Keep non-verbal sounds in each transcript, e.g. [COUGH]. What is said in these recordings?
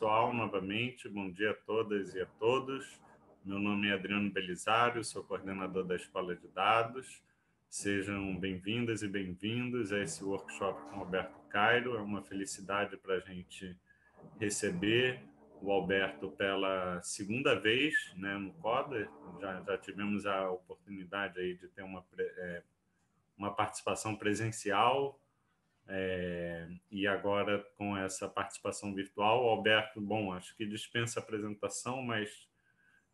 pessoal, novamente. Bom dia a todas e a todos. Meu nome é Adriano Belisário, sou coordenador da Escola de Dados. Sejam bem-vindas e bem-vindos a esse workshop com Alberto Cairo. É uma felicidade para a gente receber o Alberto pela segunda vez né, no CODA. Já, já tivemos a oportunidade aí de ter uma, é, uma participação presencial é, e agora com essa participação virtual. Alberto, bom, acho que dispensa apresentação, mas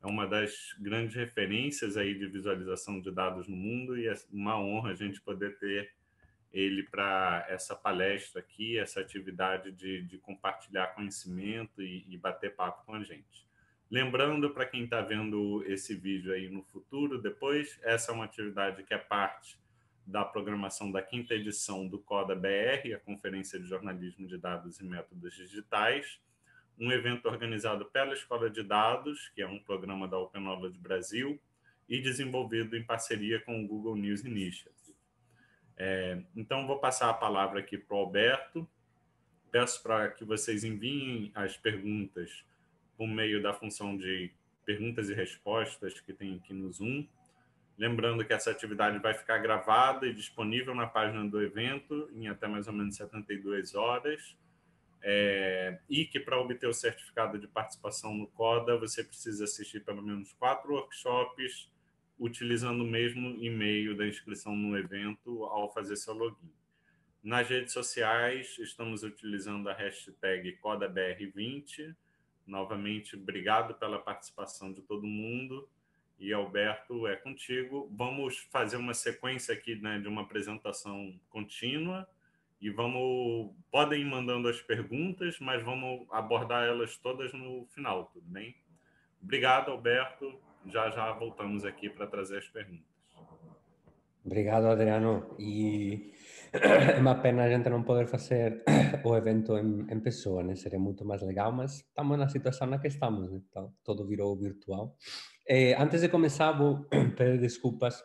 é uma das grandes referências aí de visualização de dados no mundo e é uma honra a gente poder ter ele para essa palestra aqui, essa atividade de, de compartilhar conhecimento e, e, bater papo com a gente. Lembrando para quem está vendo esse vídeo aí no futuro, depois, essa é uma atividade que é parte da programação da quinta edição do CODA BR, a Conferência de Jornalismo de Dados e Métodos Digitais, um evento organizado pela Escola de Dados, que é um programa da Open Knowledge Brasil, e desenvolvido em parceria com o Google News Initiative. É, então, vou passar a palavra aqui para o Alberto. Peço para que vocês enviem as perguntas por meio da função de perguntas e respostas que tem aqui no Zoom. Lembrando que essa atividade vai ficar gravada e disponível na página do evento em até mais ou menos 72 horas. É, e que para obter o certificado de participação no CODA, você precisa assistir pelo menos quatro workshops utilizando o mesmo e-mail da inscrição no evento ao fazer seu login. Nas redes sociais, estamos utilizando a hashtag CodaBR20. Novamente, obrigado pela participação de todo mundo. E Alberto, é contigo. Vamos fazer uma sequência aqui né, de uma apresentação contínua e vamos podem ir mandando as perguntas, mas vamos abordar elas todas no final, tudo bem? Obrigado, Alberto já já voltamos aqui para trazer as perguntas. Obrigado, Adriano. E é uma pena a gente não poder fazer o evento em, em pessoa, né? Seria muito mais legal, mas estamos na situação na que estamos, né? então tudo virou virtual. Eh, antes de começar, vou [CLEARS THROAT] pedir desculpas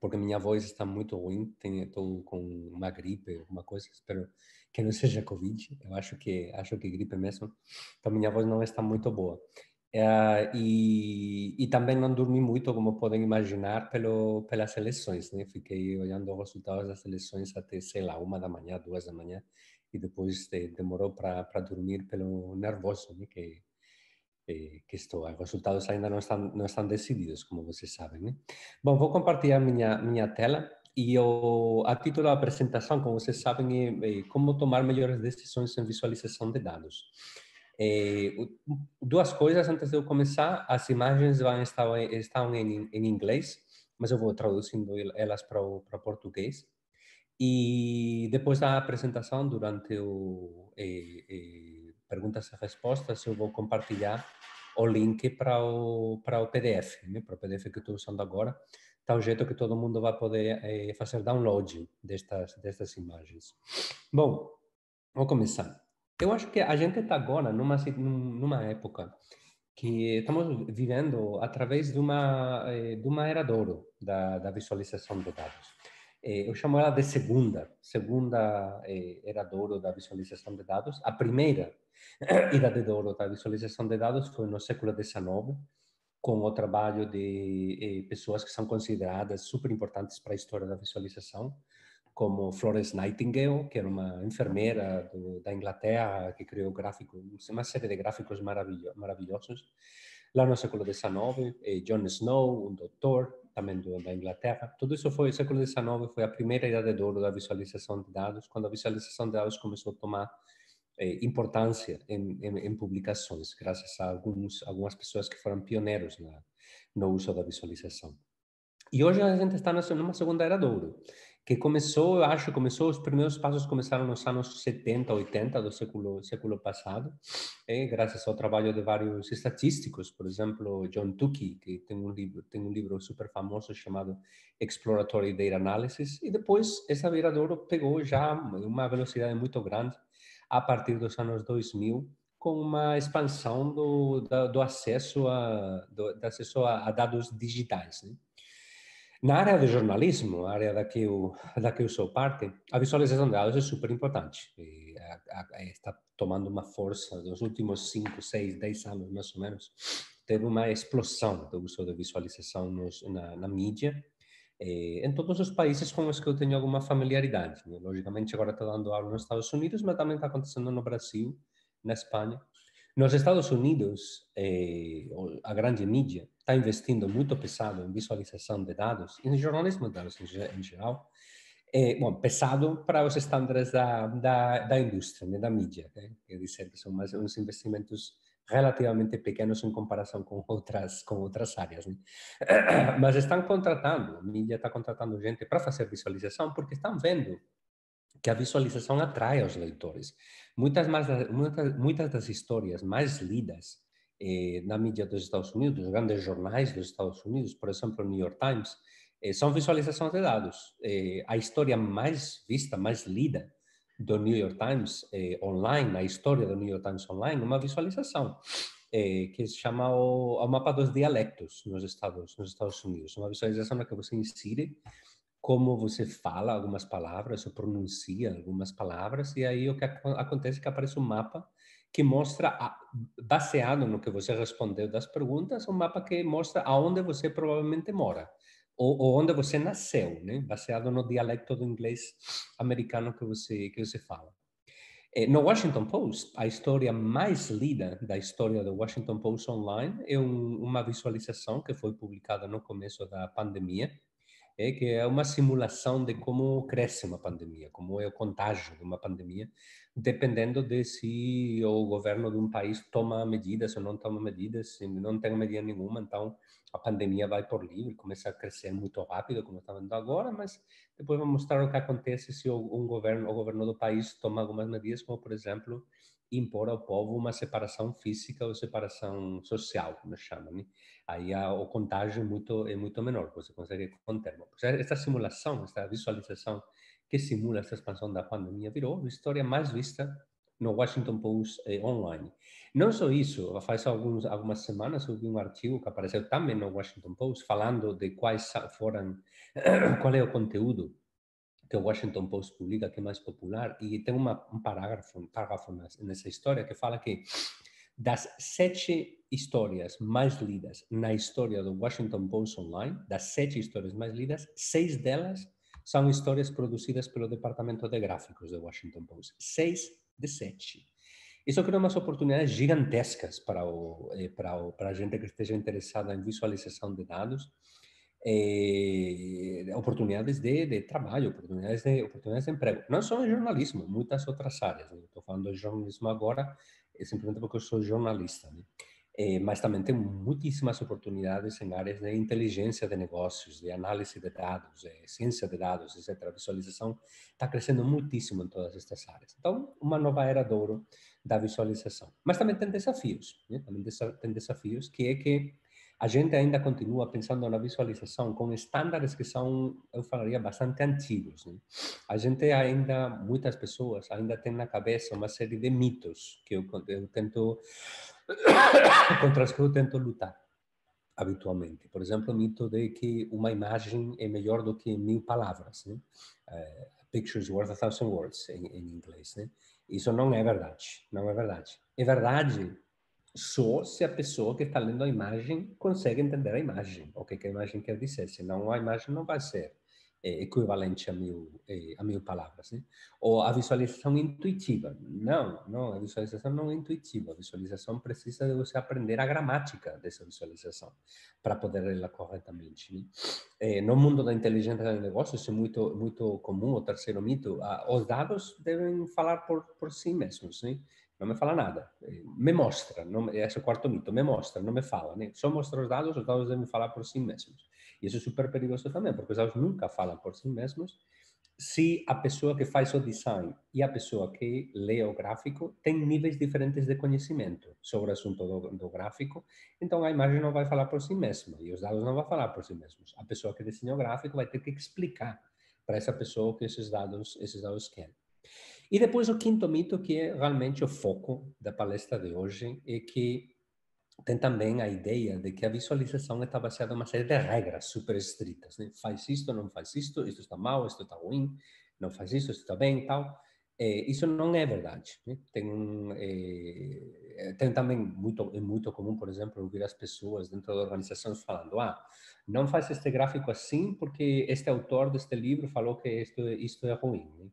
porque minha voz está muito ruim, estou com uma gripe, uma coisa, espero que não seja Covid, eu acho que acho que gripe mesmo, então minha voz não está muito boa. Uh, e, e, também não dormi muito, como podem imaginar, pelo, pelas eleições. Né? Fiquei olhando os resultados das eleições até, sei lá, uma da manhã, duas da manhã, e depois de, demorou para dormir pelo nervoso né? que, que estou. Os resultados ainda não estão, não estão decididos, como vocês sabem. Né? Bom, vou compartilhar minha, minha tela. E o, a título da apresentação, como vocês sabem, é, é como tomar melhores decisões em visualização de dados. Eh, duas coisas antes de eu começar. As imagens vão estar, estão em, em inglês, mas eu vou traduzindo elas para o para português. E depois da apresentação, durante o eh, eh, perguntas e respostas, eu vou compartilhar o link para o, para o PDF, né? para o PDF que estou usando agora, tal jeito que todo mundo vai poder eh, fazer download destas, destas imagens. Bom, vou começar. Eu acho que a gente está agora numa, numa época que estamos vivendo através de uma, eh, de uma era de ouro da, da visualização de dados. Eh, eu chamo ela de segunda, segunda eh, era de ouro da visualização de dados. A primeira [CLEARS THROAT] idade de ouro da visualização de dados foi no século XIX, com o trabalho de pessoas que são consideradas super importantes para a história da visualização, como Florence Nightingale, que era uma enfermeira do, da Inglaterra que criou gráficos, uma série de gráficos maravilho, maravilhosos. Lá no século XIX, John Snow, um doutor também do, da Inglaterra. Tudo isso foi, o século XIX foi a primeira idade de ouro da visualização de dados, quando a visualização de dados começou a tomar eh, importância em, em, em, publicações, graças a alguns, algumas pessoas que foram pioneiros na, no uso da visualização. E hoje a gente está numa segunda era de ouro que começou, eu acho, começou, os primeiros passos começaram nos anos 70, 80 do século, século passado, e graças ao trabalho de vários estatísticos, por exemplo, John Tukey, que tem um livro, tem um livro super famoso chamado Exploratory Data Analysis, e depois essa viradouro pegou já uma velocidade muito grande a partir dos anos 2000, com uma expansão do, do, do acesso, a, do, do acesso a, a dados digitais, né? Na área de jornalismo, a área da que eu, da que eu sou parte, a visualização de dados é super importante. Está tomando uma força nos últimos 5, 6, 10 anos, mais ou menos. Teve uma explosão do uso de visualização nos, na, na mídia, eh, em todos os países com os que eu tenho alguma familiaridade. Né? Logicamente, agora está dando aula nos Estados Unidos, mas também está acontecendo no Brasil, na Espanha. Nos Estados Unidos, eh, a grande mídia está investindo muito pesado em visualização de dados, em jornalismo de dados em, geral, é, bom, pesado para os estándares da, da, da indústria, né, da mídia. Né? Quer dizer que são mais uns investimentos relativamente pequenos em comparação com outras com outras áreas. Né? [COUGHS] Mas estão contratando, a mídia está contratando gente para fazer visualização porque estão vendo que a visualização atrai os leitores. Muitas, mais, muitas, muitas das histórias mais lidas eh, na mídia dos Estados Unidos, os grandes jornais dos Estados Unidos, por exemplo, o New York Times, eh, são visualizações de dados. Eh, a história mais vista, mais lida do New York Times eh, online, a história do New York Times online, uma visualização eh, que se chama o, o, mapa dos dialectos nos Estados, nos Estados Unidos. Uma visualização na que você insere como você fala algumas palavras ou pronuncia algumas palavras e aí o que acontece é que aparece um mapa que mostra, baseado no que você respondeu das perguntas, um mapa que mostra aonde você provavelmente mora ou, ou onde você nasceu, né? baseado no dialecto do inglês americano que você que você fala. Eh, no Washington Post, a história mais lida da história do Washington Post online é um, uma visualização que foi publicada no começo da pandemia, é que é uma simulação de como cresce uma pandemia, como é o contágio de uma pandemia, dependendo de se o governo de um país toma medidas ou não toma medidas, se não tem medida nenhuma, então a pandemia vai por livre, começa a crescer muito rápido, como está vendo agora, mas depois vou mostrar o que acontece se um governo, o governo do país toma algumas medidas, como por exemplo, impor ao povo uma separação física ou separação social, como chamam, né? Aí a, o contágio é muito é muito menor, você consegue conter. Esta simulação, esta visualização que simula esta expansão da pandemia virou a história mais vista no Washington Post eh, online. Não só isso, faz alguns, algumas semanas vi um artigo que apareceu também no Washington Post falando de quais foram, [CLEARS THROAT] qual é o conteúdo que o Washington Post publica, que é mais popular, e tem uma, um parágrafo, um parágrafo nessa história que fala que das sete histórias mais lidas na história do Washington Post Online, das sete histórias mais lidas, seis delas são histórias produzidas pelo departamento de gráficos do Washington Post. Seis de sete. Isso cria umas oportunidades gigantescas para, o, eh, para, o, para a gente que esteja interessada em visualização de dados eh, oportunidades de, de, trabalho, oportunidades de, oportunidades de emprego. Não só em jornalismo, muitas outras áreas. Estou falando de jornalismo agora, é simplesmente porque eu sou jornalista. Né? Eh, mas também tem muitíssimas oportunidades em áreas de inteligência de negócios, de análise de dados, de ciência de dados, etc. A visualização está crescendo muitíssimo em todas estas áreas. Então, uma nova era de ouro da visualização. Mas também tem desafios. Né? Também tem desafios que é que a gente ainda continua pensando na visualização com estándares que são, eu falaria, bastante antigos. Né? A gente ainda, muitas pessoas ainda têm na cabeça uma série de mitos que eu, eu tento, [COUGHS] contra os que eu tento lutar habitualmente. Por exemplo, o mito de que uma imagem é melhor do que mil palavras. Né? Uh, pictures worth a thousand words, em, em inglês. Né? Isso não é verdade. Não é verdade. É verdade só se a pessoa que está lendo a imagem consegue entender a imagem, o que, a imagem quer dizer, senão a imagem não vai ser é, equivalente a mil, é, a mil palavras. Né? Ou a visualização intuitiva. Não, não, a visualização não é intuitiva. A visualização precisa de você aprender a gramática dessa visualização para poder lê-la corretamente. Né? É, no mundo da inteligência de negócios é muito, muito comum, o terceiro mito, os dados devem falar por, por si mesmos. Né? Não me fala nada. Eh, me mostra, esse é o quarto mito, me mostra, não me fala. Né? Só mostra os dados, os dados devem falar por si mesmos. E isso é super perigoso também, porque os dados nunca falam por si mesmos se a pessoa que faz o design e a pessoa que lê o gráfico tem níveis diferentes de conhecimento sobre o assunto do, do gráfico, então a imagem não vai falar por si mesma e os dados não vão falar por si mesmos. A pessoa que desenha o gráfico vai ter que explicar para essa pessoa o que esses dados, esses dados querem. E depois o quinto mito, que é realmente o foco da palestra de hoje, é que tem também a ideia de que a visualização está baseada em uma série de regras super estritas. Né? Faz isto, não faz isto, isto está mal, isto está ruim, não faz isso, isto está bem e tal. É, isso não é verdade. Né? Tem, é, tem também muito é muito comum, por exemplo, ouvir as pessoas dentro da organização falando: ah, não faz este gráfico assim porque este autor deste livro falou que isto isto é ruim. Né?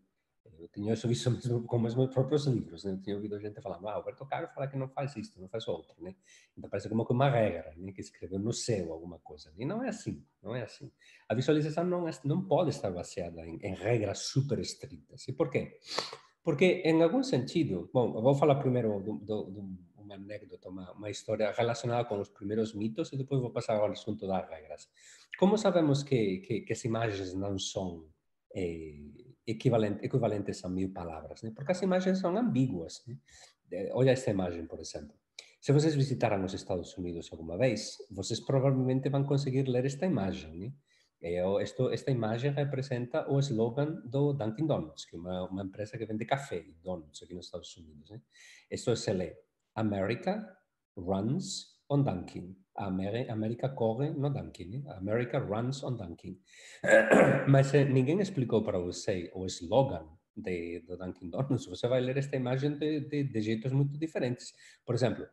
Eu tinha isso visto mesmo com os meus próprios livros, né? Eu tinha ouvido gente falando, ah, Alberto Caro fala que não faz isto, não faz outro, né? Então parece como uma regra, né? Que escreveu no céu alguma coisa. E não é assim, não é assim. A visualização não, é, não pode estar baseada em, em regras super estritas. E por quê? Porque, em algum sentido, bom, eu vou falar primeiro de uma anécdota, uma, uma história relacionada com os primeiros mitos e depois vou passar ao assunto das regras. Como sabemos que, que, que as imagens não são eh, equivalente, equivalentes a mil palavras, né? porque as imagens são ambíguas. Né? Olha esta imagem, por exemplo. Se vocês visitaram os Estados Unidos alguma vez, vocês provavelmente vão conseguir ler esta imagem. Né? Esto, esta imagem representa o slogan do Dunkin' Donuts, que é uma, uma empresa que vende café e donuts aqui nos Estados Unidos. Né? Isto se lê America runs on Dunkin'. América corre no Dunkin', America runs on Dunkin'. [CLEARS THROAT] Mas eh, ninguém explicou para você o slogan de, do Dunkin' Donuts. Você vai ler esta imagem de, de, de jeitos muito diferentes. Por exemplo,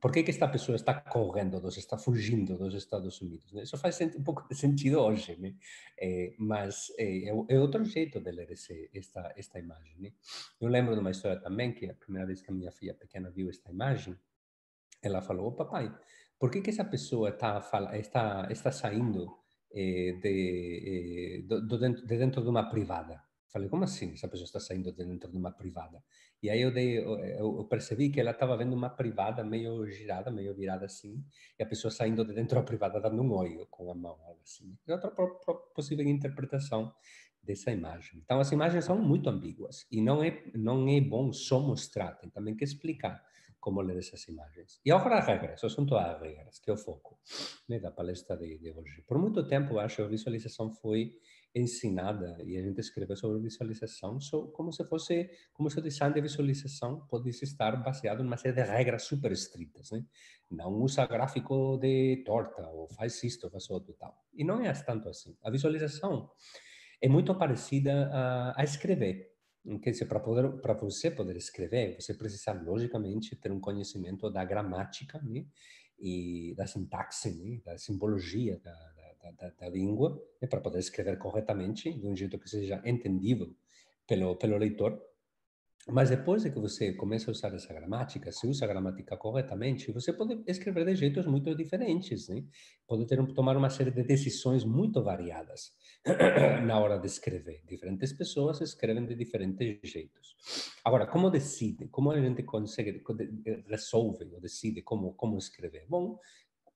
por que, que esta pessoa está correndo, dos, está fugindo dos Estados Unidos? Né? Isso faz um pouco de sentido hoje, né? é, mas é, é, outro jeito de ler esse, esta, esta imagem. Né? Eu lembro de uma história também que a primeira vez que a minha filha pequena viu esta imagem, ela falou: papai, por que, que essa pessoa está, está, está saindo eh, de, eh, dentro, de dentro de uma privada? Falei, como assim essa pessoa está saindo de dentro de uma privada? E aí eu, dei, eu percebi que ela estava vendo uma privada meio girada, meio virada assim, e a pessoa saindo de dentro da privada dando um olho com a mão, assim. É outra possível interpretação dessa imagem. Então, as imagens são muito ambíguas e não é, não é bom só mostrar, tem também que explicar como ler essas imagens. E agora as regras, o assunto das regras, que é o foco né, da palestra de, de hoje. Por muito tempo, acho que a visualização foi ensinada e a gente escreveu sobre visualização como se fosse, como se o design de visualização pudesse estar baseado em uma série de regras super estritas, né? Não usa gráfico de torta, ou faz isto, faz outro tal. E não é tanto assim. A visualização é muito parecida a, a escrever. Quer dizer, para você poder escrever, você precisa logicamente ter um conhecimento da gramática, né? E da sintaxe, né? Da simbologia da, da, da, da língua, né? para poder escrever corretamente de um jeito que seja entendível pelo pelo leitor. Mas depois de que você começa a usar essa gramática, se usa a gramática corretamente, você pode escrever de jeitos muito diferentes, né? Pode ter tomar uma série de decisões muito variadas [CLEARS THROAT] na hora de escrever. Diferentes pessoas escrevem de diferentes jeitos. Agora, como decide? Como a gente consegue, resolve ou decide como, como escrever? Bom,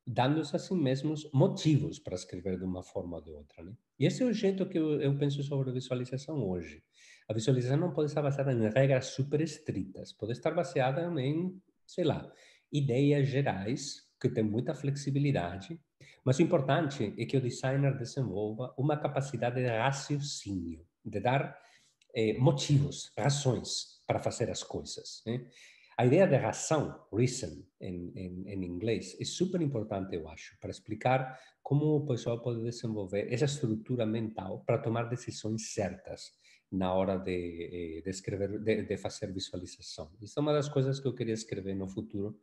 dando-se assim mesmos motivos para escrever de uma forma ou de outra. Né? E esse é o jeito que eu, eu penso sobre visualização hoje. A visualização não pode estar baseada em regras super estritas, pode estar baseada em, sei lá, ideias gerais que têm muita flexibilidade, mas o importante é que o designer desenvolva uma capacidade de raciocínio, de dar eh, motivos, razões para fazer as coisas. Né? A ideia de razão, reason, em, em, em, inglês, é super importante, eu acho, para explicar como o pessoal pode desenvolver essa estrutura mental para tomar decisões certas na hora de, eh, de escrever, de, de, fazer visualização. Isso é uma das coisas que eu queria escrever no futuro,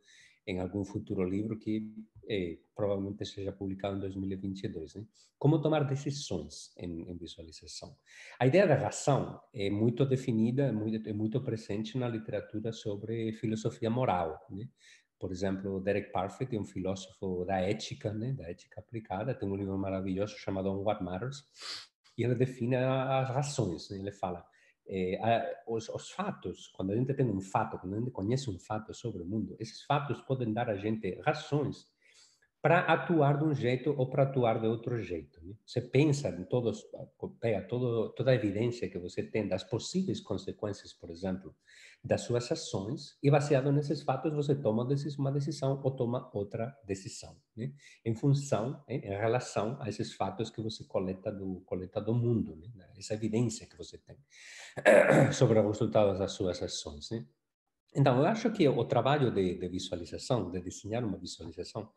em algum futuro livro que eh, provavelmente seja publicado em 2022. Né? Como tomar decisões em, em, visualização. A ideia da razão é muito definida, é muito, é muito presente na literatura sobre filosofia moral. Né? Por exemplo, Derek Parfit é um filósofo da ética, né? da ética aplicada, tem um livro maravilhoso chamado On What Matters, e ele define as razões. Né? Ele fala, eh, os, os, fatos, quando a gente tem um fato, quando a gente conhece um fato sobre o mundo, esses fatos podem dar a gente razões para atuar de um jeito ou para atuar de outro jeito. Né? Você pensa em todos, pega todo, toda a evidência que você tem das possíveis consequências, por exemplo, das suas ações, e baseado nesses fatos você toma uma decisão ou toma outra decisão, né? em função, em relação a esses fatos que você coleta do, coleta do mundo, né? essa evidência que você tem [CLEARS THROAT] sobre os resultados das suas ações. Né? Então, eu acho que o trabalho de, de visualização, de desenhar uma visualização,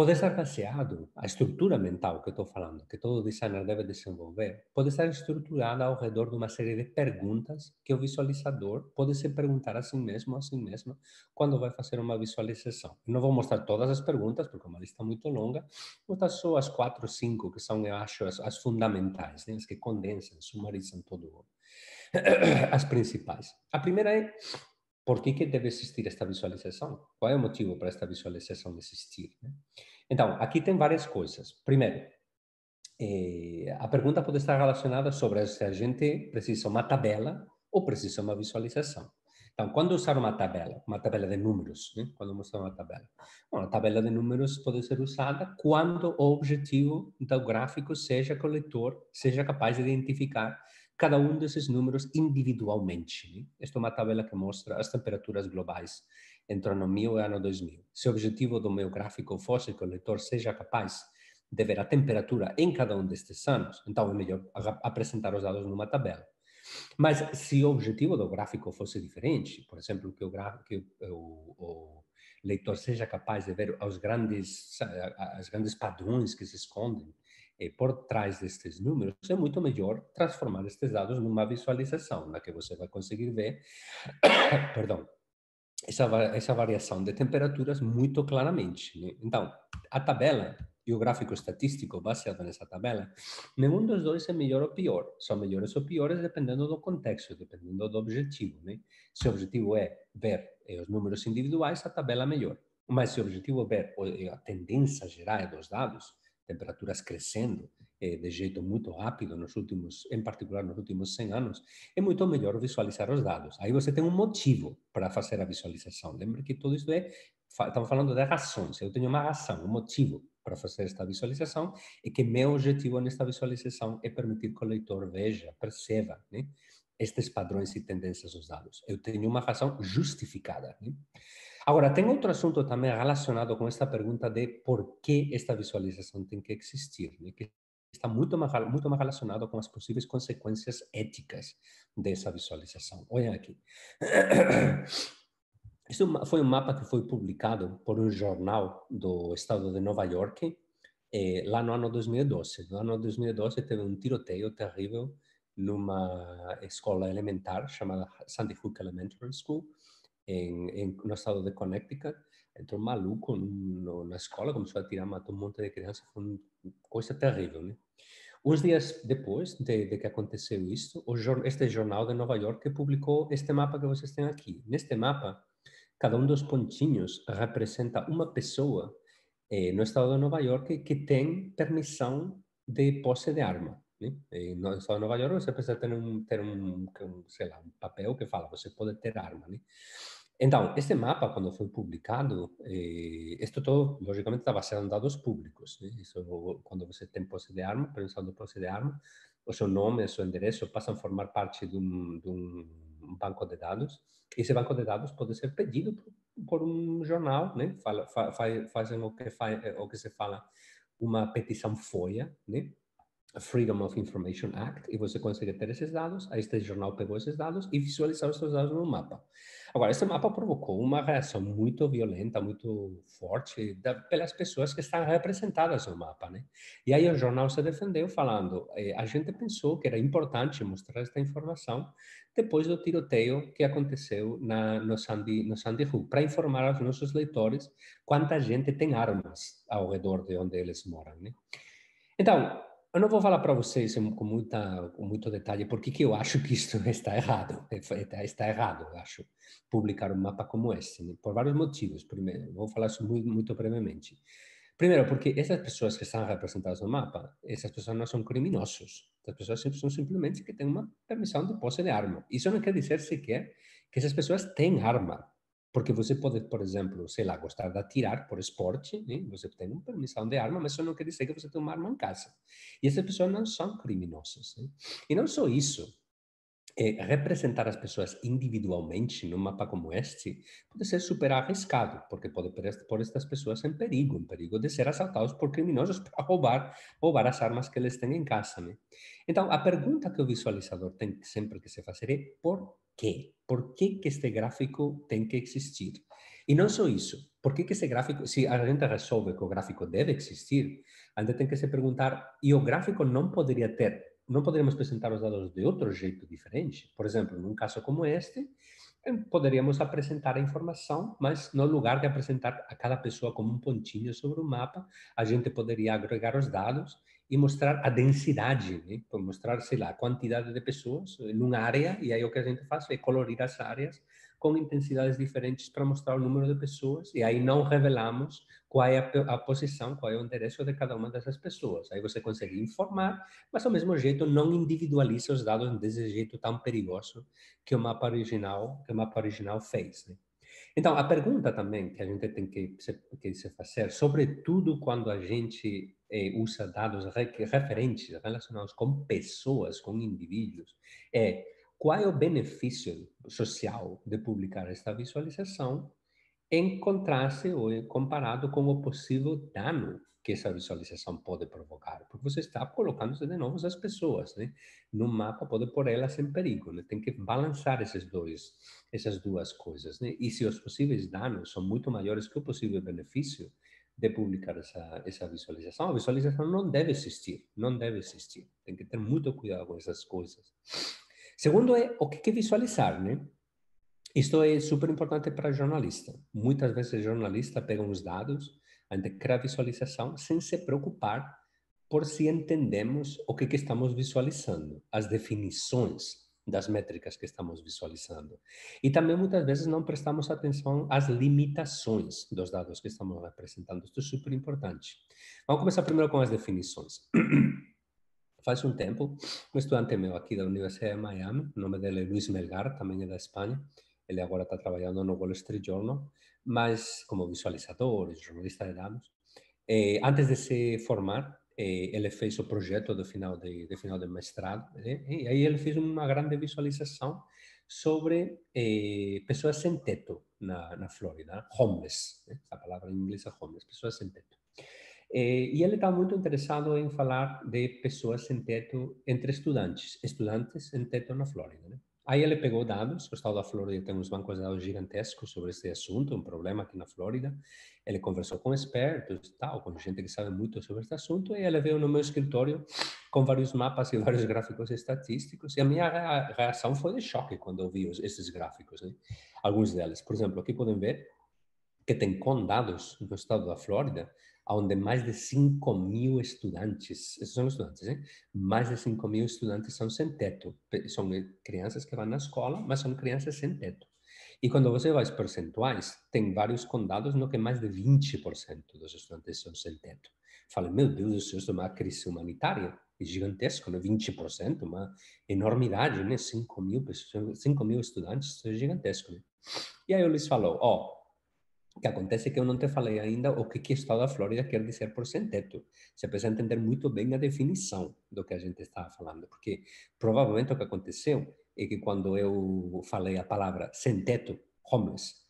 pode estar baseado, a estrutura mental que estou falando, que todo designer deve desenvolver, pode estar estruturada ao redor de uma série de perguntas que o visualizador pode se perguntar a si mesmo, a si mesma, quando vai fazer uma visualização. Não vou mostrar todas as perguntas, porque é uma lista muito longa, vou mostrar só as quatro, cinco, que são, eu acho, as, as fundamentais, né? as que condensam, sumarizam todo [COUGHS] as principais. A primeira é por que, que deve existir esta visualização? Qual é o motivo para esta visualização existir? Né? Então, aqui tem várias coisas. Primeiro, eh, a pergunta pode estar relacionada sobre se a gente precisa uma tabela ou precisa uma visualização. Então, quando usar uma tabela, uma tabela de números, né? quando mostrar uma tabela? Bom, a tabela de números pode ser usada quando o objetivo do gráfico seja que o leitor seja capaz de identificar cada um desses números individualmente. Né? Esta é uma tabela que mostra as temperaturas globais entre ano 1000 e ano 2000. Se o objetivo do meu gráfico fosse que o leitor seja capaz de ver a temperatura em cada um destes anos, então é melhor apresentar os dados numa tabela. Mas se o objetivo do gráfico fosse diferente, por exemplo, que o, que o, o leitor seja capaz de ver os grandes, as grandes padrões que se escondem por trás destes números, é muito melhor transformar estes dados numa visualização, na que você vai conseguir ver, [COUGHS] perdão, essa, essa variação de temperaturas muito claramente. Né? Então, a tabela e o gráfico estatístico baseado nessa tabela, nenhum dos dois é melhor ou pior. São melhores ou piores dependendo do contexto, dependendo do objetivo. Né? Se o objetivo é ver eh, os números individuais, a tabela é melhor. Mas se o objetivo é ver a tendência geral dos dados, temperaturas crescendo eh, de jeito muito rápido nos últimos, em particular nos últimos 100 anos, é muito melhor visualizar os dados. Aí você tem um motivo para fazer a visualização. Lembre que tudo isso é, estamos falando de razões. Eu tenho uma razão, um motivo para fazer esta visualização e que meu objetivo nesta visualização é permitir que o leitor veja, perceba né, estes padrões e tendências dos dados. Eu tenho uma razão justificada. Né? Agora, tem outro assunto também relacionado com esta pergunta de por que esta visualização tem que existir, né? que está muito mais, muito mais relacionado com as possíveis consequências éticas dessa visualização. Olhem aqui. Isso [CLEARS THROAT] foi um mapa que foi publicado por um jornal do estado de Nova York eh, lá no ano 2012. No ano 2012 teve um tiroteio terrível numa escola elementar chamada Sandy Hook Elementary School, em, em, no estado de Connecticut. Entrou um maluco no, na escola, começou a tirar, matou um monte de crianças, foi uma coisa terrível? Uns dias depois de, de que aconteceu isso, este jornal de Nova York publicou este mapa que vocês têm aqui. Neste mapa, cada um dos pontinhos representa uma pessoa eh, no estado de Nova York que tem permissão de posse de arma. Né? no estado de Nova York você precisa ter um, ter um, sei lá, um papel que fala você pode ter arma. Né? Então, este mapa, quando foi publicado, eh, isto todo, logicamente, está baseado em dados públicos. Né? Isso, quando você tem posse de arma, de posse de arma, o seu nome, o seu endereço passam a formar parte de um, de um banco de dados. Esse banco de dados pode ser pedido por, por um jornal, né? Fa, fa, fazem o que, fa, o que se fala uma petição FOIA, né? Freedom of Information Act, e você consegue ter esses dados, aí este jornal pegou esses dados e visualizou esses dados no mapa. Agora, esse mapa provocou uma reação muito violenta, muito forte da, pelas pessoas que estão representadas no mapa, né? E aí o jornal se defendeu falando, eh, a gente pensou que era importante mostrar esta informação depois do tiroteio que aconteceu na, no, Sandy, no Sandy Hook, para informar aos nossos leitores quanta gente tem armas ao redor de onde eles moram, né? Então, eu não vou falar para vocês com, muita, com muito detalhe porque que eu acho que isto [LAUGHS] está errado. Está errado, eu acho, publicar um mapa como este, né? por vários motivos. Primeiro, vou falar isso muito, muito brevemente. Primeiro, porque essas pessoas que estão representadas no mapa, essas pessoas não são criminosos. Essas pessoas são simplesmente que têm uma permissão de posse de arma. Isso não quer dizer sequer que essas pessoas têm arma. Porque você pode, por exemplo, sei lá, gostar de atirar por esporte, né? você tem uma permissão de arma, mas isso não quer dizer que você tem uma arma em casa. E essas pessoas não são criminosas. Né? E não só isso, é, representar as pessoas individualmente num mapa como este pode ser super arriscado, porque pode pôr estas pessoas em perigo, em perigo de ser assaltados por criminosos [LAUGHS] para roubar, roubar as armas que eles têm em casa. Né? Então, a pergunta que o visualizador tem sempre que se fazer é por quê? Por que, que este gráfico tem que existir? E não só isso, por que, que esse gráfico, se a gente resolve que o gráfico deve existir, a gente tem que se perguntar, e o gráfico não poderia ter, não poderíamos apresentar os dados de outro jeito diferente? Por exemplo, num caso como este, poderíamos apresentar a informação, mas no lugar de apresentar a cada pessoa como um pontinho sobre o mapa, a gente poderia agregar os dados e mostrar a densidade, né? mostrar, sei lá, a quantidade de pessoas numa área, e aí o que a gente faz é colorir as áreas com intensidades diferentes para mostrar o número de pessoas, e aí não revelamos qual é a, a, posição, qual é o endereço de cada uma dessas pessoas. Aí você consegue informar, mas ao mesmo jeito não individualiza os dados desse jeito tão perigoso que o mapa original, que o mapa original fez. Né? Então, a pergunta também que a gente tem que se, que se fazer, sobretudo quando a gente eh, usa dados referentes relacionados com pessoas, com indivíduos, é qual é o benefício social de publicar esta visualização em contraste ou comparado com o possível dano que essa visualização pode provocar, porque você está colocando de novo as pessoas, né? No mapa pode pôr elas em perigo, né? Tem que balançar esses dois, essas duas coisas, né? E se os possíveis danos são muito maiores que o possível benefício de publicar essa essa visualização, a visualização não deve existir, não deve existir. Tem que ter muito cuidado com essas coisas. Segundo é o que, é visualizar, né? Isto é super importante para jornalista. Muitas vezes jornalista pega uns dados, a gente cria visualização sem se preocupar por se entendemos o que, que estamos visualizando, as definições das métricas que estamos visualizando. E também muitas vezes não prestamos atenção às limitações dos dados que estamos apresentando. Isto é super importante. Vamos começar primeiro com as definições. [CLEARS THROAT] Faz um tempo, um estudante meu aqui da Universidade de Miami, o nome dele é Luiz Melgar, também é da Espanha, ele agora está trabalhando no Wall Street Journal, mas como visualizador, jornalista de dados. Eh, antes de se formar, eh, ele fez o projeto do final de, de final de mestrado, né? e aí ele fez uma grande visualização sobre eh, pessoas sem teto na, na Flórida, homeless, né? a palavra em inglês é homeless, pessoas sem teto. Eh, e ele está muito interessado em falar de pessoas sem teto entre estudantes, estudantes em teto na Flórida. Né? Aí ele pegou dados, o estado da Flórida tem uns bancos de dados gigantescos sobre esse assunto, um problema aqui na Flórida. Ele conversou com expertos, tal, com gente que sabe muito sobre este assunto, e ele veio no meu escritório com vários mapas e vários gráficos estatísticos. E a minha reação foi de choque quando eu vi esses gráficos, né? alguns deles. Por exemplo, aqui podem ver que tem condados no estado da Flórida onde mais de 5 mil estudantes, esses são estudantes, hein? mais de 5 mil estudantes são sem teto. São crianças que vão na escola, mas são crianças sem teto. E quando você vai aos percentuais, tem vários condados no que mais de 20% dos estudantes são sem teto. Fala, meu Deus, isso é uma crise humanitária. É gigantesco, né? 20%, uma enormidade, né? 5 mil, pessoas, 5 mil estudantes, isso é gigantesco. Né? E aí eles falou, ó, oh, que acontece que eu não te falei ainda o que, que Estado da Flórida quer dizer por sem teto. Você precisa entender muito bem a definição do que a gente estava falando, porque provavelmente o que aconteceu é que quando eu falei a palavra sem teto, homeless,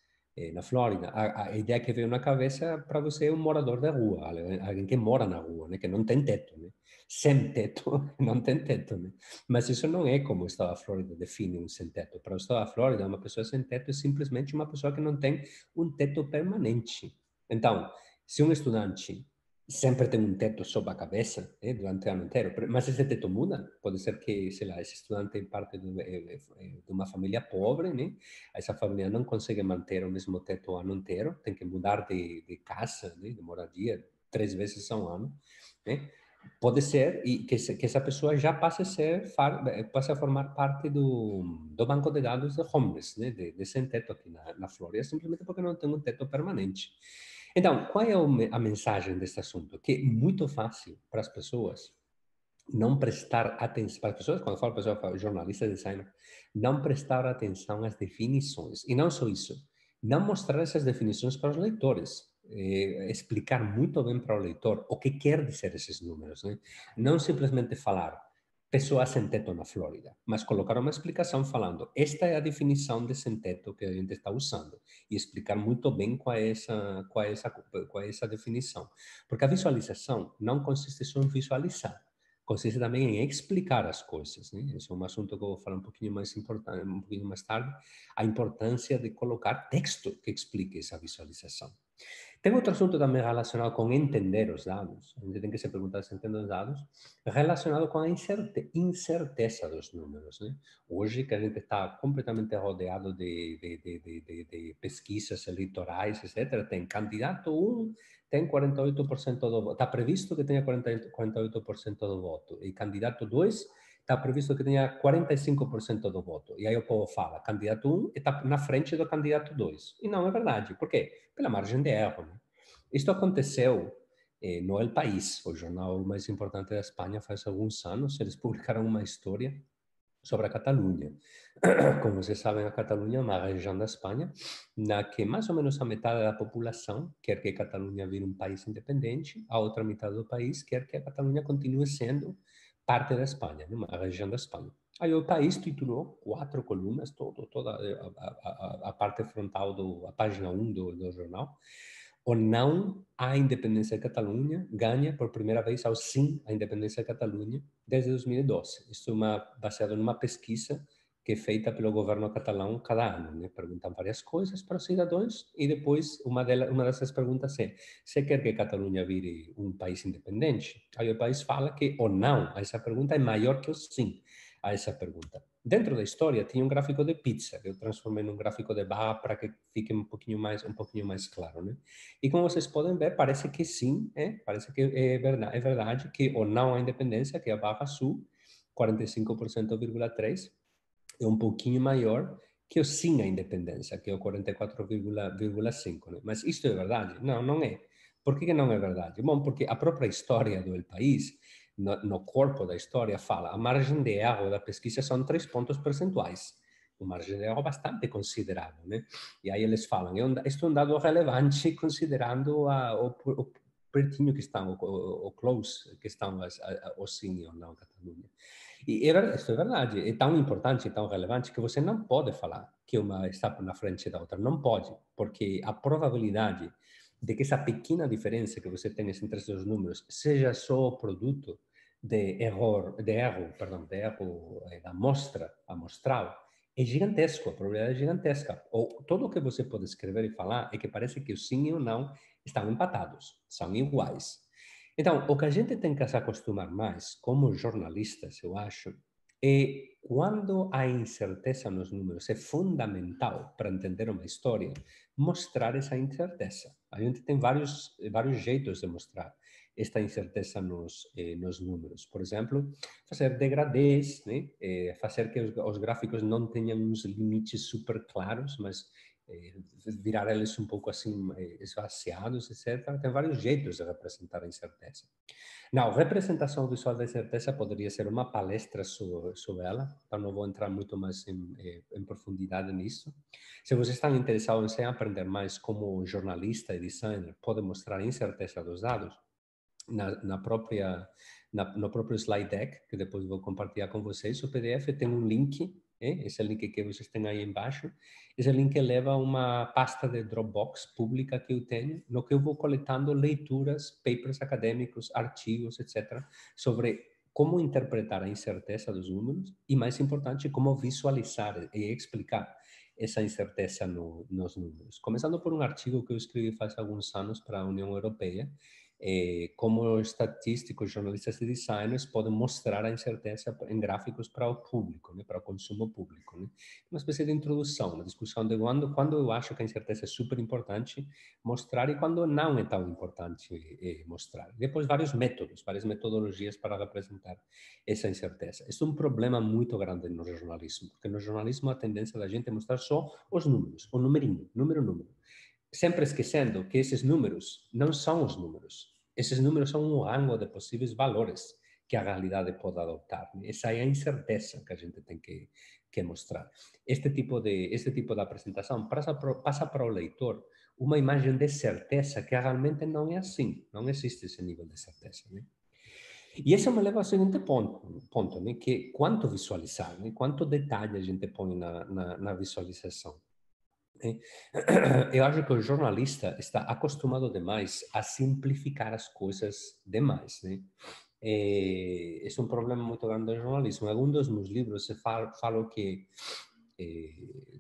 na Flórida, a, a, ideia que veio na cabeça para você é um morador da rua, alguém que mora na rua, né, que não tem teto. Né? sem teto, [LAUGHS] não tem teto, né? Mas isso não é como o Estado da Flórida define um sem teto. Para o Estado da Flórida, uma pessoa sem teto é simplesmente uma pessoa que não tem um teto permanente. Então, se um estudante sempre tem um teto sobre a cabeça né, durante o ano inteiro, mas esse teto muda. Pode ser que, sei lá, esse estudante é parte de, é, de uma família pobre, né? Essa família não consegue manter o mesmo teto o ano inteiro, tem que mudar de, de casa, né, de moradia três vezes ao ano, né? pode ser e que, que essa pessoa já passe a ser eh, passe a formar parte do, do banco de dados de homeless, né, de, de sem teto aqui na, na Flórida, simplesmente porque não tem um teto permanente. Então, qual é a mensagem desse assunto? Que é muito fácil para as pessoas não prestar atenção, para as pessoas, quando falo pessoas, falo jornalistas, designer, não prestar atenção às definições. E não só isso, não mostrar essas definições para os leitores eh, explicar muito bem para o leitor o que quer dizer esses números. Né? Não simplesmente falar pessoas sem teto na Flórida, mas colocar uma explicação falando esta é a definição de sem teto que a gente está usando e explicar muito bem qual é essa, qual é essa, qual é essa definição. Porque a visualização não consiste só em visualizar, consiste também em explicar as coisas. Né? Esse é um assunto que eu vou falar um pouquinho mais importante, um pouquinho mais tarde, a importância de colocar texto que explique essa visualização. Tem outro assunto também relacionado com entender os dados. A gente tem que se perguntar se entende os dados, relacionado com a incerte incerteza dos números. Né? Hoje, que a gente está completamente rodeado de, de, de, de, pesquisas eleitorais, etc., tem candidato 1 tem 48% do voto. Está previsto que tenha 40, 48% do voto. E candidato 2 está previsto que tenha 45% do voto. E aí o povo fala, candidato 1 está na frente do candidato 2. E não é verdade. Por quê? Pela margem de erro. Né? Isto aconteceu eh, no El País, o jornal mais importante da Espanha, faz alguns anos. Eles publicaram uma história sobre a Catalunha. [CLEARS THROAT] Como vocês sabem, a Catalunha é uma região da Espanha na que mais ou menos a metade da população quer que a Catalunha vire um país independente, a outra metade do país quer que a Catalunha continue sendo parte da Espanha, uma região da Espanha. Aí o país titulou quatro colunas, todo, toda a, a, a parte frontal, do, a página 1 do, do jornal, o não à independência da Catalunha ganha por primeira vez ao sim à independência da Catalunha desde 2012. Isso é uma, baseado numa pesquisa que é feita pelo governo catalão cada ano. Né? Perguntam várias coisas para os cidadãos e depois uma, delas, uma dessas perguntas é se quer que a Catalunha vire um país independente? Aí o país fala que o não a essa pergunta é maior que o sim a essa pergunta. Dentro da história tinha um gráfico de pizza que eu transformei num gráfico de barra para que fique um pouquinho mais um pouquinho mais claro, né? E como vocês podem ver, parece que sim, é, parece que é verdade, é verdade que o não à independência, que é a barra sul, 45,3 é um pouquinho maior que o sim à independência, que é o 44,5, né? Mas isto é verdade? Não, não é. Por que, não é verdade? Bom, porque a própria história do país no, no corpo da história fala a margem de erro da pesquisa são três pontos percentuais. Uma margem de erro bastante considerável, né? E aí eles falam, é um, isto é um dado relevante [LAUGHS] considerando a, o, o pertinho que estão, o, o close que estão as, sim ou não Catalunha. E é, isso é verdade, é tão importante e tão relevante que você não pode falar que uma está na frente da outra, não pode, porque a probabilidade de que essa pequena diferença que você tem entre esses números seja só produto de erro, de erro, perdão, de erro eh, da amostra amostral é gigantesco, a probabilidade é gigantesca. Ou tudo o que você pode escrever e falar é que parece que o sim e o não estão empatados, são iguais. Então, o que a gente tem que se acostumar mais, como jornalistas, eu acho, é quando a incerteza nos números é fundamental para entender uma história, mostrar essa incerteza. A gente tem vários, vários jeitos de mostrar esta incerteza nos, eh, nos números. Por exemplo, fazer degradês, né? Eh, fazer que os, os, gráficos não tenham uns limites super claros, mas virar eles um pouco assim eh, esvaziados, etc. Tem vários jeitos de representar a incerteza. Não, representação visual da incerteza poderia ser uma palestra sobre, ela, então não vou entrar muito mais em, eh, em profundidade nisso. Se vocês estão interessados em aprender mais como jornalista e designer pode mostrar a incerteza dos dados, na, na própria na, no próprio slide deck, que depois vou compartilhar com vocês, o PDF tem um link, é? esse link que vocês têm aí embaixo, esse link leva a uma pasta de Dropbox pública que eu tenho, no que eu vou coletando leituras, papers acadêmicos, artigos, etc., sobre como interpretar a incerteza dos números e, mais importante, como visualizar e explicar essa incerteza no, nos números. Começando por um artigo que eu escrevi faz alguns anos para a União Europeia, eh, como estatísticos, jornalistas e designers podem mostrar a incerteza em gráficos para o público, né, para o consumo público. Né? Uma espécie de introdução, uma discussão de quando, quando eu acho que a incerteza é super importante mostrar e quando não é tão importante eh, mostrar. Depois, vários métodos, várias metodologias para representar essa incerteza. Isso é um problema muito grande no jornalismo, porque no jornalismo a tendência da gente é mostrar só os números, o numerinho, número, número sempre esquecendo que esses números não são os números. Esses números são um rango de possíveis valores que a realidade pode adotar. Essa é a incerteza que a gente tem que, que mostrar. Este tipo de, este tipo de apresentação passa, passa para o leitor uma imagem de certeza que realmente não é assim. Não existe esse nível de certeza. Né? E isso me leva ao seguinte ponto, ponto né? que quanto visualizar, né? quanto detalhe a gente põe na, na, na visualização. [CLEARS THROAT] Eu acho que o jornalista está acostumado demais a simplificar as coisas demais, né? É, é um problema muito grande do jornalismo. Em algum dos meus livros eu falo, falo que, eh,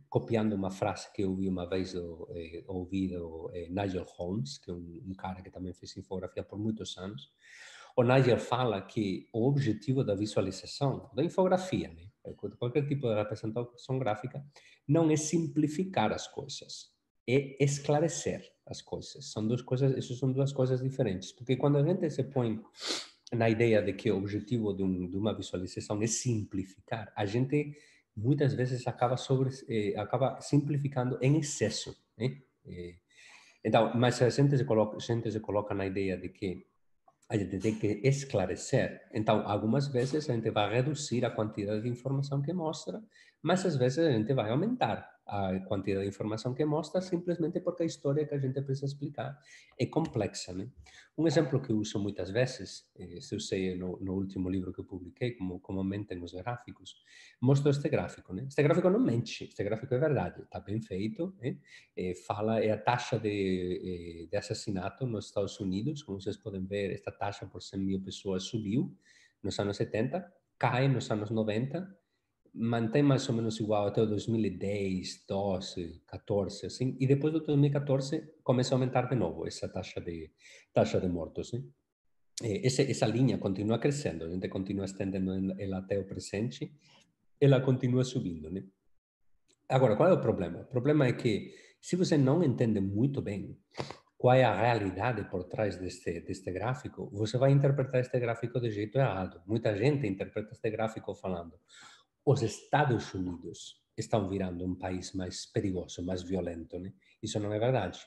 copiando uma frase que eu ouvi uma vez do, eh, ouvi do eh, Nigel Holmes, que é um, um, cara que também fez infografia por muitos anos, o Nigel fala que o objetivo da visualização, da infografia, né, qualquer tipo de representação gráfica, não é simplificar as coisas, é esclarecer as coisas. São duas coisas, essas são duas coisas diferentes, porque quando a gente se põe na ideia de que o objetivo de, um, de uma visualização é simplificar, a gente muitas vezes acaba sobre eh, acaba simplificando em excesso, né? Eh, então, mas a gente se coloca, a gente se coloca na ideia de que a gente tem que esclarecer. Então, algumas vezes a gente vai reduzir a quantidade de informação que mostra, mas às vezes a gente vai aumentar a quantidade de informação que mostra simplesmente porque a história que a gente precisa explicar é complexa. Né? Um exemplo que eu uso muitas vezes, se eu sei no, no, último livro que eu publiquei, como, como mentem os gráficos, mostro este gráfico. Né? Este gráfico não mente, este gráfico é verdade, está bem feito, né? é, fala, é a taxa de, de assassinato nos Estados Unidos, como vocês podem ver, esta taxa por 100 mil pessoas subiu nos anos 70, cai nos anos 90, mantém mais ou menos igual até o 2010, 12, 14, assim, e depois do 2014 começa a aumentar de novo essa taxa de taxa de mortos, né? Essa, essa linha continua crescendo, a gente continua estendendo ela até o presente, ela continua subindo, né? Agora, qual é o problema? O problema é que se você não entende muito bem qual é a realidade por trás deste, deste gráfico, você vai interpretar este gráfico de jeito errado. Muita gente interpreta este gráfico falando os Estados Unidos estão virando um país mais perigoso, mais violento. Né? Isso não é verdade.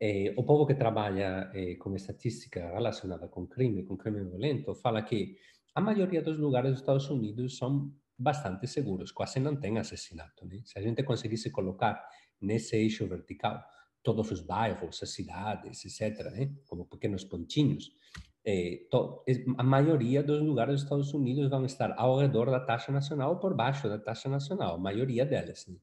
É, o povo que trabalha é, com estatística relacionada com crime, com crime violento, fala que a maioria dos lugares dos Estados Unidos são bastante seguros, quase não tem assassinato. Né? Se a gente conseguisse colocar nesse eixo vertical todos os bairros, as cidades, etc., né? como pequenos pontinhos, eh, to, a maioria dos lugares dos Estados Unidos vão estar ao redor da taxa nacional ou por baixo da taxa nacional, a maioria delas. Né?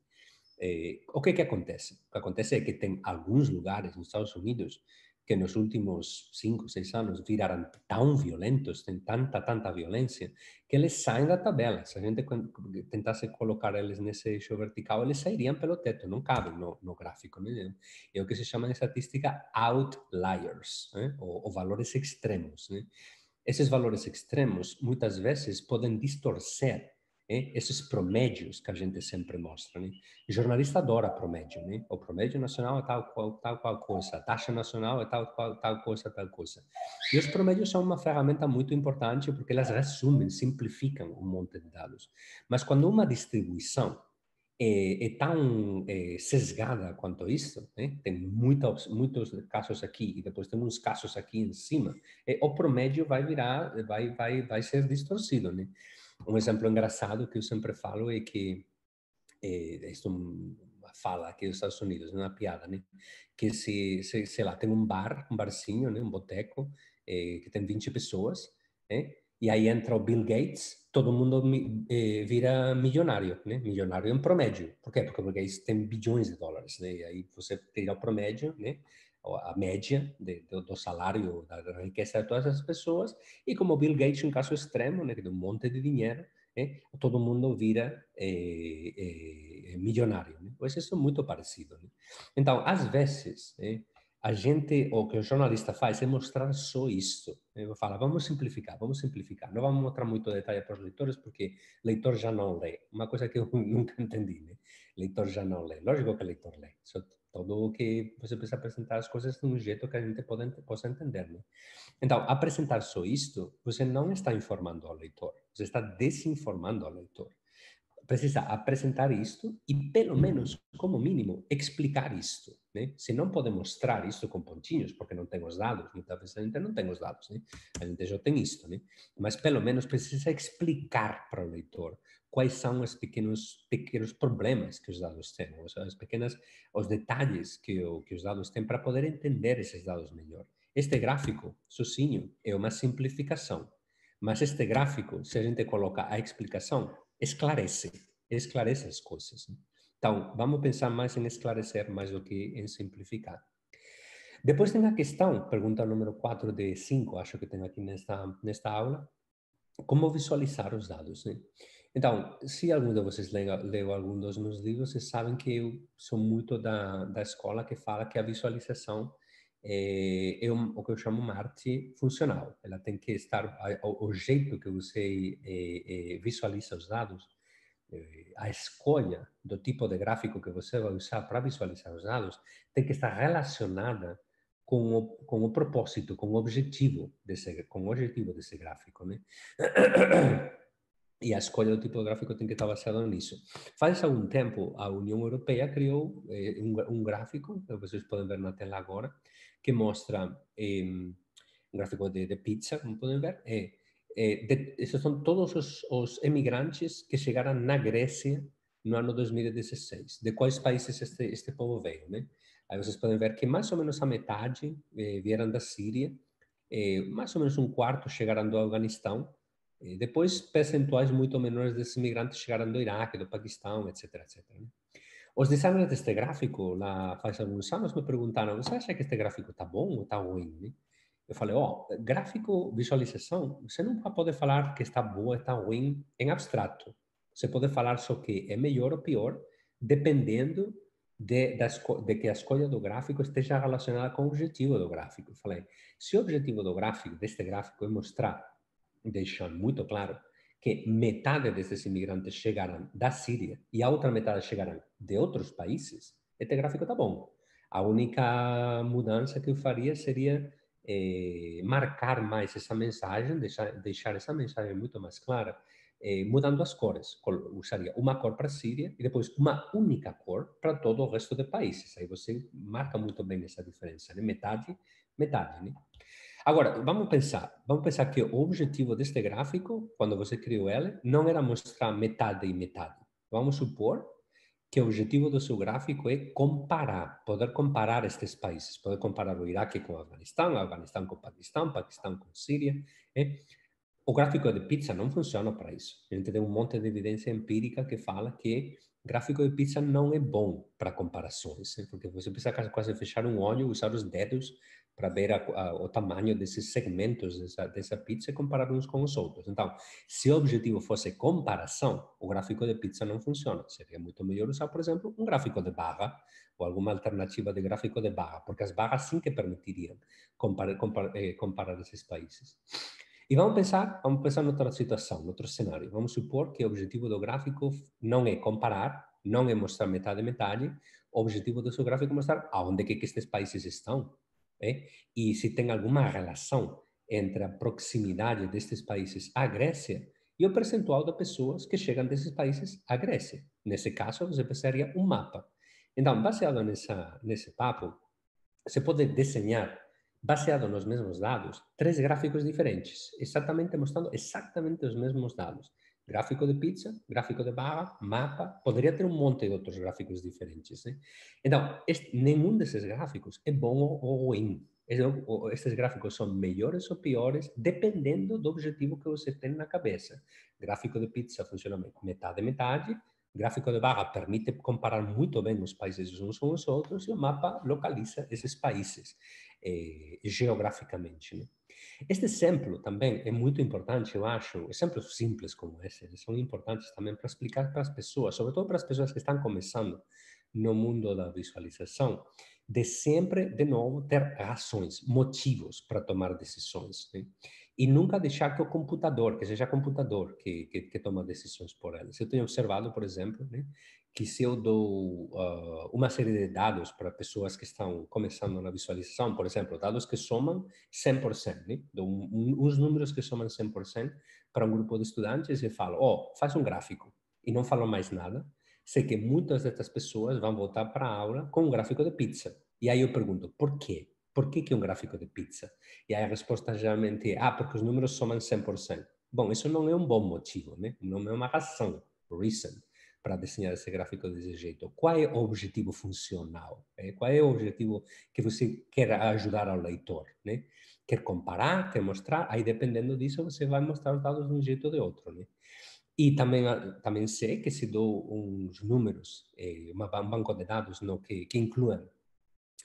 Eh, o que que acontece? O que acontece é que tem alguns lugares nos Estados Unidos que nos últimos cinco, seis anos viraram tão violentos, tem tanta, tanta violência, que eles saem da tabela. Se a gente tentasse colocar eles nesse eixo vertical, eles sairiam pelo teto, não cabem no, no gráfico. Né? É o que se chama em estatística outliers, ou, ou valores extremos. Né? Esses valores extremos, muitas vezes, podem distorcer né? esses promédios que a gente sempre mostra. Né? O jornalista adora promédio, né? O promédio nacional é tal qual, tal qual coisa, a taxa nacional é tal qual, tal coisa, tal coisa. E os promédios são uma ferramenta muito importante porque elas resumem, simplificam um monte de dados. Mas quando uma distribuição é, é tão é, sesgada quanto isso, né? tem muitos, muitos casos aqui e depois tem uns casos aqui em cima, é, o promédio vai virar, vai, vai, vai ser distorcido, né? Um exemplo engraçado que eu sempre falo é que, é, isso é uma fala aqui dos Estados Unidos, uma piada, né? Que se, se, sei lá, tem um bar, um barzinho, né? um boteco, é, que tem 20 pessoas, né? E aí entra o Bill Gates, todo mundo eh, vira milionário, né? Milionário em promédio. Por quê? Porque o Bill Gates tem bilhões de dólares, né? E aí você tira o promédio, né? A média de, do, do, salário, da riqueza de todas as pessoas, e como Bill Gates, um caso extremo, né, que tem um monte de dinheiro, né, todo mundo vira é, é, milionário. Né? Pois isso é muito parecido. Né? Então, às vezes, né, a gente, o que o jornalista faz é mostrar só isso. Né? Fala, vamos simplificar, vamos simplificar. Não vamos mostrar muito detalhe para os leitores, porque leitor já não lê. Uma coisa que eu [LAUGHS] nunca entendi, né? Leitor já não lê. Lógico que leitor lê. Só todo o que você precisa apresentar as coisas de um jeito que a gente pode, possa entender, né? Então, apresentar só isto, você não está informando ao leitor, você está desinformando ao leitor. Precisa apresentar isto e, pelo menos, como mínimo, explicar isto, né? Se não pode mostrar isto com pontinhos, porque não tem os dados, muitas vezes a gente não tem os dados, né? A gente já tem isto, né? Mas, pelo menos, precisa explicar para o leitor quais são os pequenos pequenos problemas que os dados têm, as pequenas os detalhes que, o, que os dados têm para poder entender esses dados melhor. Este gráfico, sozinho, é uma simplificação, mas este gráfico, se a gente coloca a explicação, esclarece, esclarece as coisas. Então, vamos pensar mais em esclarecer mais do que em simplificar. Depois tem a questão, pergunta número 4 de 5, acho que tem aqui nesta, nesta aula, como visualizar os dados. Né? Então, se algum de vocês leu, leu algum dos meus livros, vocês sabem que eu sou muito da, da escola que fala que a visualização é, é um, o que eu chamo uma arte funcional. Ela tem que estar, o, o jeito que você é, é, visualiza os dados, a escolha do tipo de gráfico que você vai usar para visualizar os dados, tem que estar relacionada com o, com o propósito, com o objetivo desse, com o objetivo desse gráfico, né? [CLEARS THROAT] E a escolha do tipo gráfico tem que estar baseada nisso. Faz algum tempo, a União Europeia criou eh, um, um, gráfico, que vocês podem ver na tela agora, que mostra eh, um gráfico de, de, pizza, como podem ver. Eh, de, esses são todos os, os emigrantes que chegaram na Grécia no ano 2016. De quais países este, este povo veio, né? Aí vocês podem ver que mais ou menos a metade eh, vieram da Síria, eh, mais ou menos um quarto chegaram do Afeganistão, eh, depois percentuais muito menores desses imigrantes chegaram do Iraque, do Paquistão, etc, etc. Né? Os designers deste gráfico, lá faz alguns anos, me perguntaram, você acha que este gráfico está bom ou está ruim? Né? Eu falei, ó, oh, gráfico, visualização, você nunca pode falar que está ou está ruim em abstrato. Você pode falar só que é melhor ou pior, dependendo de, de, que a escolha do gráfico esteja relacionada com o objetivo do gráfico. Eu falei, se o objetivo do gráfico, deste gráfico, é mostrar, deixando muito claro, que metade desses imigrantes chegaram da Síria e a outra metade chegaram de outros países, este gráfico está bom. A única mudança que eu faria seria eh, marcar mais essa mensagem, deixar, deixar essa mensagem muito mais clara eh, mudando as cores. Usaria uma cor para a Síria e depois uma única cor para todo o resto de países. Aí você marca muito bem essa diferença, né? Metade, metade, né? Agora, vamos pensar, vamos pensar que o objetivo deste gráfico, quando você criou ele, não era mostrar metade e metade. Vamos supor que o objetivo do seu gráfico é comparar, poder comparar estes países, poder comparar o Iraque com o Afeganistão, o Afeganistão com o Paquistão, Paquistão com Síria, né? O gráfico de pizza não funciona para isso. A gente tem um monte de evidência empírica que fala que gráfico de pizza não é bom para comparações, né? porque você precisa quase fechar um olho, usar os dedos para ver a, a, o tamanho desses segmentos dessa, dessa pizza e comparar uns com os outros. Então, se o objetivo fosse comparação, o gráfico de pizza não funciona. Seria muito melhor usar, por exemplo, um gráfico de barra ou alguma alternativa de gráfico de barra, porque as barras sim que permitiriam comparar, comparar, eh, comparar esses países. E vamos pensar, vamos pensar noutra situação, noutro cenário. Vamos supor que o objetivo do gráfico não é comparar, não é mostrar metade metade, o objetivo do seu gráfico é mostrar aonde que, que estes países estão. É? E se tem alguma relação entre a proximidade destes países à Grécia e o percentual de pessoas que chegam desses países à Grécia. Nesse caso, você precisaria um mapa. Então, baseado nessa, nesse papo, você pode desenhar baseado nos mesmos dados, três gráficos diferentes, exatamente mostrando exatamente os mesmos dados. Gráfico de pizza, gráfico de barra, mapa, poderia ter um monte de outros gráficos diferentes. Né? Então, este, nenhum desses gráficos é bom ou ruim. Esses gráficos são melhores ou piores, dependendo do objetivo que você tem na cabeça. Gráfico de pizza funciona metade metade, gráfico de barra permite comparar muito bem os países uns com os outros e o mapa localiza esses países eh, geograficamente. Né? Este exemplo também é muito importante, eu acho. Exemplos simples como esse são importantes também para explicar para as pessoas, sobretudo para as pessoas que estão começando no mundo da visualização, de sempre, de novo, ter razões, motivos para tomar decisões. Né? E nunca deixar que o computador, que seja computador que, que, que toma decisões por elas. Eu tenho observado, por exemplo, né, que se eu dou uh, uma série de dados para pessoas que estão começando na visualização, por exemplo, dados que somam 100%, né? dou um, um, uns números que somam 100% para um grupo de estudantes e falo, oh, faz um gráfico, e não falo mais nada, sei que muitas dessas pessoas vão voltar para a aula com um gráfico de pizza. E aí eu pergunto, por quê? Por que, que um gráfico de pizza? E aí a resposta geralmente é, ah, porque os números somam 100%. Bom, isso não é um bom motivo, né? Não é uma razão, reason para desenhar esse gráfico desse jeito? Qual é o objetivo funcional? Né? Qual é o objetivo que você quer ajudar ao leitor? Né? Quer comparar, quer mostrar? Aí, dependendo disso, você vai mostrar os dados de um jeito ou de outro. Né? E também, também sei que se dou uns números, eh, um banco de dados no, que, que incluam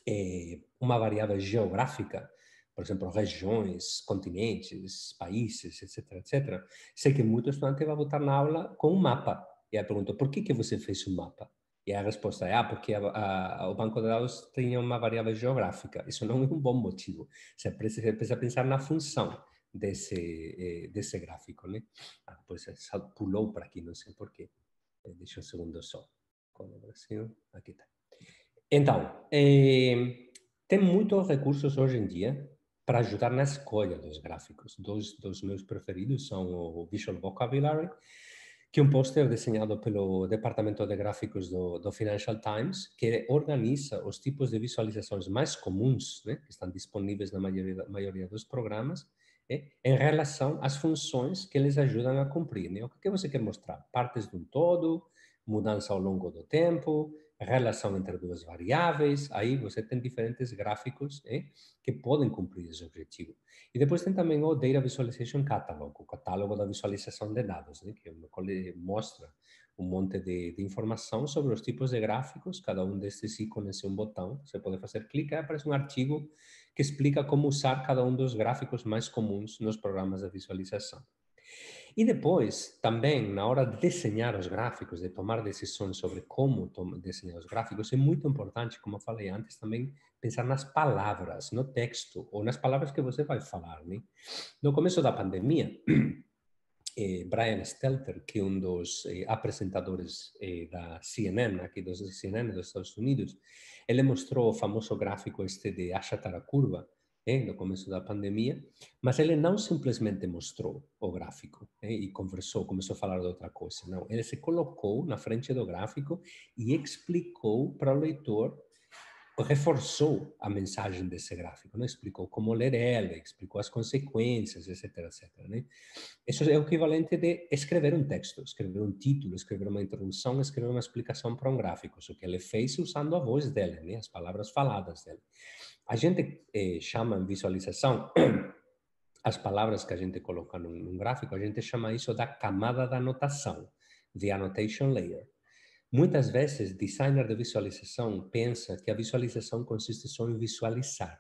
é, uma variável geográfica, por exemplo, regiões, continentes, países, etc, etc, sei que muito estudante vai voltar na aula com um mapa. E aí pergunta, por que, que você fez um mapa? E a resposta é, ah, porque a, a, o banco de dados tinha uma variável geográfica. Isso não é um bom motivo. Você precisa, precisa pensar na função desse, eh, desse gráfico, né? Ah, depois pulou para aqui, não sei porquê. Eh, deixa um segundo só. Com o Brasil, aqui está. Então, eh, tem muitos recursos hoje em dia para ajudar na escolha dos gráficos. Dois dos meus preferidos são o Visual Vocabulary que é um pôster desenhado pelo Departamento de Gráficos do, do, Financial Times, que organiza os tipos de visualizações mais comuns, né, que estão disponíveis na maioria, maioria dos programas, né, em relação às funções que eles ajudam a cumprir. Né? O que você quer mostrar? Partes de um todo, mudança ao longo do tempo, relação entre duas variáveis, aí você tem diferentes gráficos eh, que podem cumprir esse objetivo. E depois tem também o Data Visualization Catalog, o catálogo da visualização de dados, né, que mostra um monte de, de, informação sobre os tipos de gráficos, cada um destes ícones é um botão, você pode fazer clique e aparece um artigo que explica como usar cada um dos gráficos mais comuns nos programas de visualização. E depois, também, na hora de desenhar os gráficos, de tomar decisões sobre como desenhar os gráficos, é muito importante, como eu falei antes, também pensar nas palavras, no texto, ou nas palavras que você vai falar. Né? No começo da pandemia, [CLEARS THROAT] eh, Brian Stelter, que é um dos eh, apresentadores eh, da CNN, aqui dos CNN dos Estados Unidos, ele mostrou o famoso gráfico este de achatar a curva, eh, no começo da pandemia, mas ele não simplesmente mostrou o gráfico eh, e conversou, começou a falar de outra coisa. Não, ele se colocou na frente do gráfico e explicou para o leitor reforçou a mensagem desse gráfico, né? explicou como ler ela, explicou as consequências, etc, etc. Né? Isso é o equivalente de escrever um texto, escrever um título, escrever uma introdução, escrever uma explicação para um gráfico. Isso que ele fez usando a voz dele, né? as palavras faladas dele. A gente eh, chama visualização, [CLEARS THROAT] as palavras que a gente coloca num, num gráfico, a gente chama isso da camada da anotação, the annotation layer. Muitas vezes, designer de visualização pensa que a visualização consiste só em visualizar.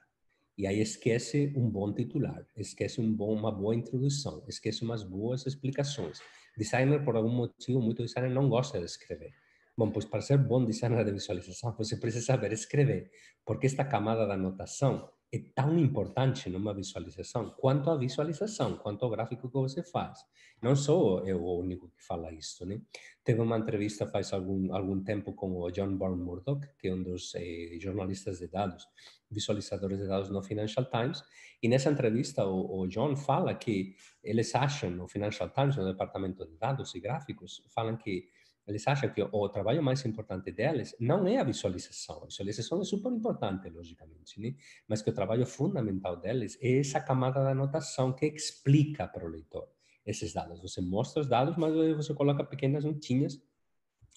E aí esquece um bom titular, esquece um bom, uma boa introdução, esquece umas boas explicações. Designer, por algum motivo, muito designer não gosta de escrever. Bom, pois para ser bom designer de visualização, [LAUGHS] você precisa saber escrever, porque esta camada da anotação é tão importante numa visualização quanto a visualização, quanto ao gráfico que você faz. Não sou eu o único que fala isso, né? Teve uma entrevista faz algum algum tempo com o John Bourne Murdoch, que é um dos eh, jornalistas de dados, visualizadores de dados no Financial Times, e nessa entrevista o, o John fala que eles acham no Financial Times, no departamento de dados e gráficos, falam que eles acham que o trabalho mais importante deles não é a visualização. A visualização é super importante, logicamente, né? mas que o trabalho fundamental deles é essa camada da anotação que explica para o leitor esses dados. Você mostra os dados, mas você coloca pequenas notinhas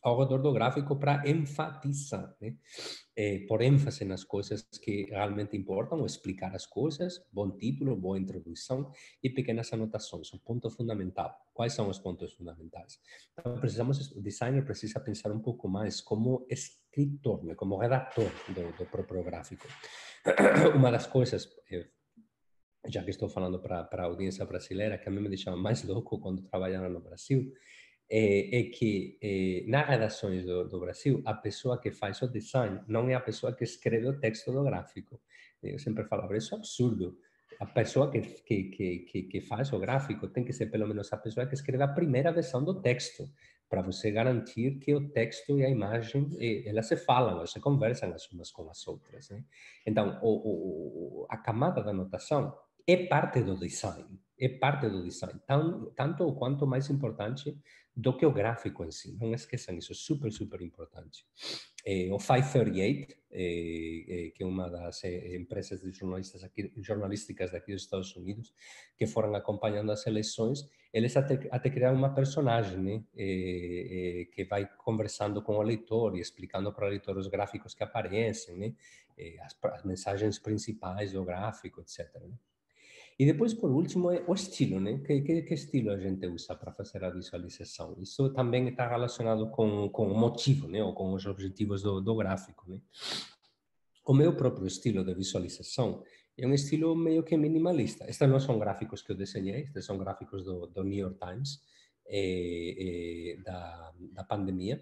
ao redor do gráfico para enfatizar, né? É, por ênfase nas coisas que realmente importam, explicar as coisas, bom título, boa introdução e pequenas anotações, um ponto fundamental. Quais são os pontos fundamentais? Então, precisamos, o designer precisa pensar um pouco mais como escritor, né? como redator do, do próprio gráfico. [CLEARS THROAT] Uma das coisas, eh, já que estou falando para a audiência brasileira, que a mim me deixava mais louco quando trabalhava no Brasil, é, é que é, nas redações do, do, Brasil, a pessoa que faz o design não é a pessoa que escreve o texto do gráfico. Eu sempre falava, isso é absurdo. A pessoa que, que, que, que, faz o gráfico tem que ser pelo menos a pessoa que escreve a primeira versão do texto, para você garantir que o texto e a imagem, elas se falam, elas se conversam as umas com as outras. Né? Então, o, o, a camada da anotação é parte do design, é parte do design, tanto quanto mais importante do que o gráfico em si. Não esqueçam isso, é super, super importante. É, o 538, é, é, que é uma das é, empresas de jornalistas aqui, jornalísticas daqui dos Estados Unidos, que foram acompanhando as eleições, eles até, até criaram uma personagem né, é, que vai conversando com o leitor e explicando para o leitor os gráficos que aparecem, né, as, as mensagens principais do gráfico, etc. Né? E depois, por último, é o estilo, né? Que, que, que estilo a gente usa para fazer a visualização? Isso também está relacionado com, com o motivo, né? Ou com os objetivos do, do gráfico, né? O meu próprio estilo de visualização é um estilo meio que minimalista. Estes não são gráficos que eu desenhei, estes são gráficos do, do New York Times eh, eh, da, da pandemia.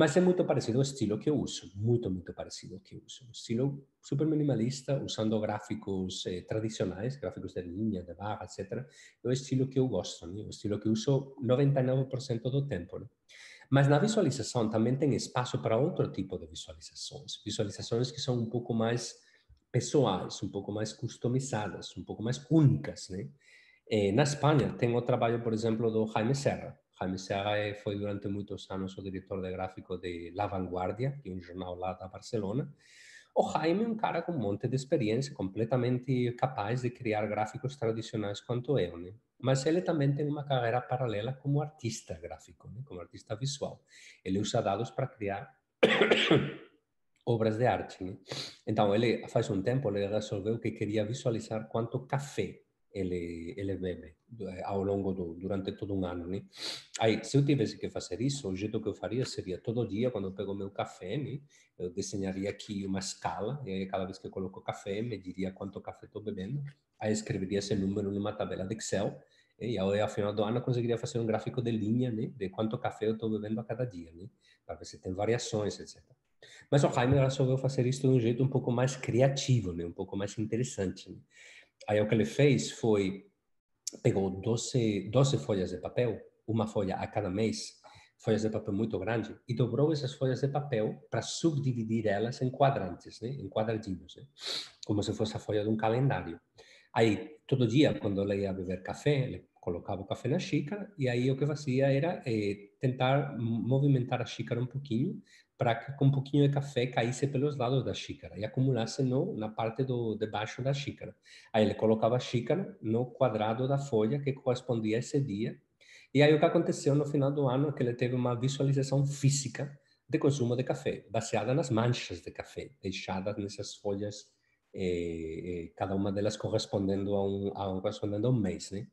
Mas é muito parecido ao estilo que eu uso, muito, muito parecido ao que eu uso. Um estilo super minimalista, usando gráficos eh, tradicionais, gráficos de linha, de barra, etc. É o estilo que eu gosto, né? o estilo que eu uso 99% do tempo. Né? Mas na visualização também tem espaço para outro tipo de visualizações. Visualizações que são um pouco mais pessoais, um pouco mais customizadas, um pouco mais únicas, né? Eh, na Espanha tem o trabalho, por exemplo, do Jaime Serra. Jaime Serra foi durante muitos anos o diretor de gráfico de La Vanguardia, que é um jornal lá da Barcelona. O Jaime é um cara com um monte de experiência, completamente capaz de criar gráficos tradicionais quanto eu, né? Mas ele também tem uma carreira paralela como artista gráfico, né? como artista visual. Ele usa dados para criar [COUGHS] obras de arte. Né? Então, ele faz um tempo ele resolveu que queria visualizar quanto café ele, ele bebe ao longo do, durante todo um ano, né? Aí, se eu tivesse que fazer isso, o jeito que eu faria seria todo dia, quando eu pego meu café, né? Eu desenharia aqui uma escala, e aí cada vez que eu coloco café, mediria quanto café estou bebendo, aí escreveria esse número numa tabela de Excel, e ao final do ano, eu conseguiria fazer um gráfico de linha, né? De quanto café eu estou bebendo a cada dia, né? Para ver se tem variações, etc. Mas o Jaime resolveu fazer isso de um jeito um pouco mais criativo, né? Um pouco mais interessante, né? Aí o que ele fez foi, pegou 12, 12 folhas de papel, uma folha a cada mês, folhas de papel muito grande, e dobrou essas folhas de papel para subdividir elas em quadrantes, né? em quadradinhos, né? como se fosse a folha de um calendário. Aí, todo dia, quando ele ia beber café, ele colocava o café na xícara, e aí o que fazia era eh, tentar movimentar a xícara um pouquinho para que com um pouquinho de café caísse pelos lados da xícara e acumulasse no, na parte do de baixo da xícara. Aí ele colocava a xícara no quadrado da folha que correspondia a esse dia. E aí o que aconteceu no final do ano é que ele teve uma visualização física de consumo de café, baseada nas manchas de café deixadas nessas folhas, eh, eh, cada uma delas correspondendo a um, a um correspondendo a um mês, né?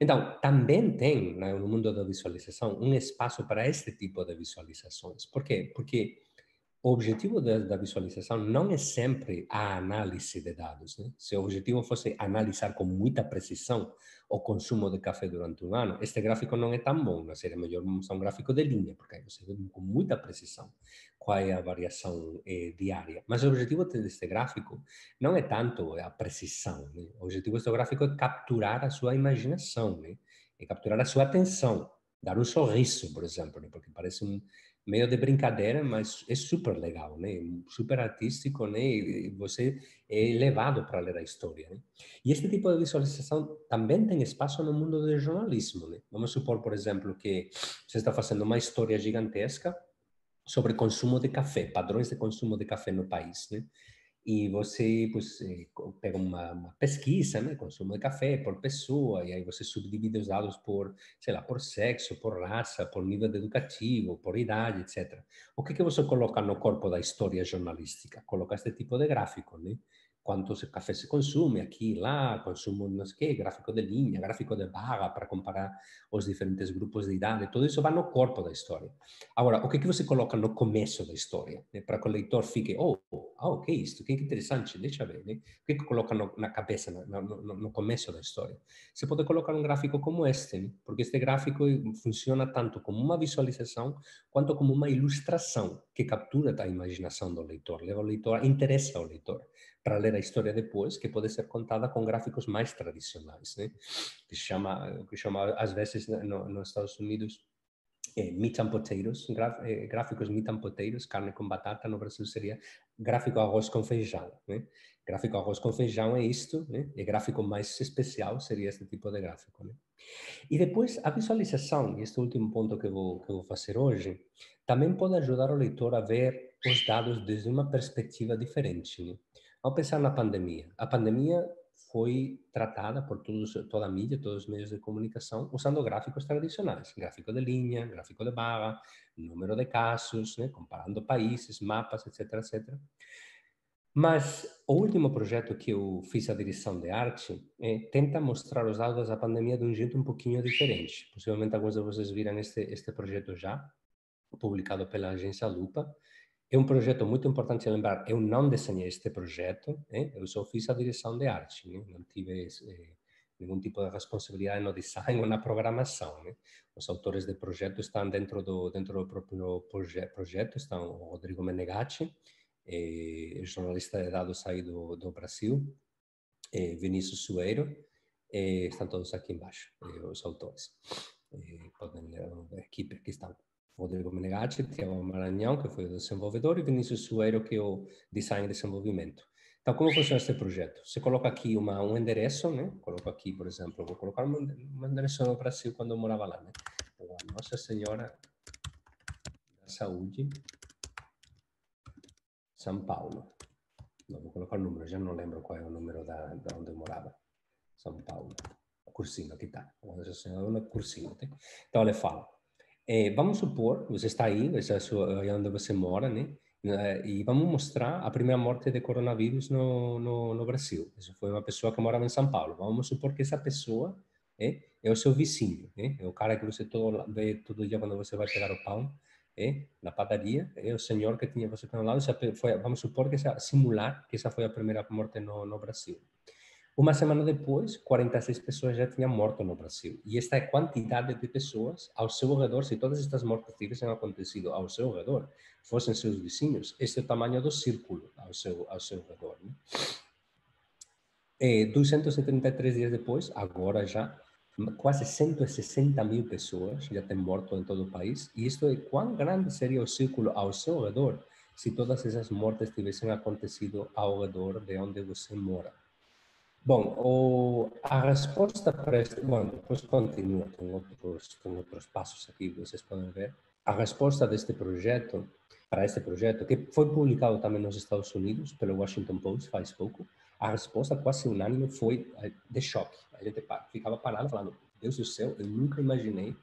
Então, também tem né, no mundo da visualização um espaço para este tipo de visualizações. Por quê? Porque o objetivo da, da, visualização não é sempre a análise de dados. Né? Se o objetivo fosse analisar com muita precisão o consumo de café durante um ano, este gráfico não é tão bom. Seria melhor usar um gráfico de linha, porque aí você vê com muita precisão qual é a variação eh, diária. Mas o objetivo deste gráfico não é tanto a precisão. Né? O objetivo deste gráfico é capturar a sua imaginação, né? é capturar a sua atenção, dar um sorriso, por exemplo, né? porque parece um meio de brincadeira, mas é super legal, né? Super artístico, né? E você é levado para ler a história, né? E este tipo de visualização também tem espaço no mundo do jornalismo, né? Vamos supor, por exemplo, que você está fazendo uma história gigantesca sobre consumo de café, padrões de consumo de café no país, né? E você pues, eh, pega uma, uma, pesquisa, né, consumo de café por pessoa, e aí você subdivide os dados por, sei lá, por sexo, por raça, por nível educativo, por idade, etc. O que, que você coloca no corpo da história jornalística? Coloca este tipo de gráfico, né? Quanto café se consume aqui e lá, consumo não sei o quê, gráfico de linha, gráfico de barra para comparar os diferentes grupos de idade, tudo isso vai no corpo da história. Agora, o que, que você coloca no começo da história? Né? Para que o leitor fique, oh, oh, o que é isto? Que interessante, deixa ver. Né? O que, que coloca no, na cabeça, no, no, no, começo da história? Você pode colocar um gráfico como este, né? porque este gráfico funciona tanto como uma visualização quanto como uma ilustração que captura a imaginação do leitor, leva o leitor, interessa ao leitor para ler a história depois, que pode ser contada com gráficos mais tradicionais, né? que chama, que chama às vezes no, nos Estados Unidos é, meat and potatoes, é, gráficos meat and potatoes, carne com batata, no Brasil seria gráfico arroz com feijão, né? Gráfico arroz com feijão é isto, né? E gráfico mais especial seria este tipo de gráfico, né? E depois a visualização, e este último ponto que vou, que vou fazer hoje, também pode ajudar o leitor a ver os dados desde uma perspectiva diferente, né? Pensar na pandemia. A pandemia foi tratada por todos, toda a mídia, todos os meios de comunicação, usando gráficos tradicionais, gráfico de linha, gráfico de barra, número de casos, né, comparando países, mapas, etc, etc. Mas o último projeto que eu fiz a direção de arte é, tenta mostrar os dados da pandemia de um jeito um pouquinho diferente. Possivelmente alguns de vocês viram este, este projeto já, publicado pela agência Lupa, É um projeto muito importante lembrar, eu não desenhei este projeto, eh? eu só fiz a direção de arte, né? não tive eh, nenhum tipo de responsabilidade no design ou na programação. Né? Os autores do projeto estão dentro do, dentro do próprio proje projeto, estão o Rodrigo Menegatti, eh, jornalista de dados aí do, Brasil, eh, Vinícius Sueiro, eh, estão todos aqui embaixo, eh, os autores. Eh, podem ler a equipe que estão. Rodrigo Menegatti, Tiago Maranhão, que foi o desenvolvedor, e Vinícius Sueiro, que é o design e desenvolvimento. Então, como funciona este projeto? Você coloca aqui uma, um endereço, né? Coloco aqui, por exemplo, vou colocar um, endereço no Brasil quando eu morava lá, né? Então, Nossa Senhora da Saúde, São Paulo. Não, vou colocar o número, já não lembro qual é o número da, da onde eu morava. São Paulo. Cursino, aqui está. Nossa Senhora, Cursino. Então, ele fala, é, vamos supor, você está aí, essa é onde você mora, né? E vamos mostrar a primeira morte de coronavírus no, no, no Brasil. Isso foi uma pessoa que morava em São Paulo. Vamos supor que essa pessoa é, é o seu vizinho, é, é o cara que você todo, vê todo dia quando você vai pegar o pão é, na padaria, é o senhor que tinha você ao lado. Foi, vamos supor que essa, simular que essa foi a primeira morte no, no Brasil. Uma semana depois, 46 pessoas já tinham morto no Brasil. E esta quantidade de pessoas ao seu redor, se todas estas mortes tivessem acontecido ao seu redor, fossem seus vizinhos, este é o tamanho do círculo ao seu, ao seu redor. Né? E 273 dias depois, agora já, quase 160 mil pessoas já têm morto em todo o país. E isto é quão grande seria o círculo ao seu redor se todas essas mortes tivessem acontecido ao redor de onde você mora. Bom, o, a resposta para este. Bom, depois continua, tem outros, tem outros passos aqui vocês podem ver. A resposta deste projeto, para este projeto, que foi publicado também nos Estados Unidos pelo Washington Post faz pouco, a resposta quase unânime foi eh, de choque. A gente ficava parado falando: Deus do céu, eu nunca imaginei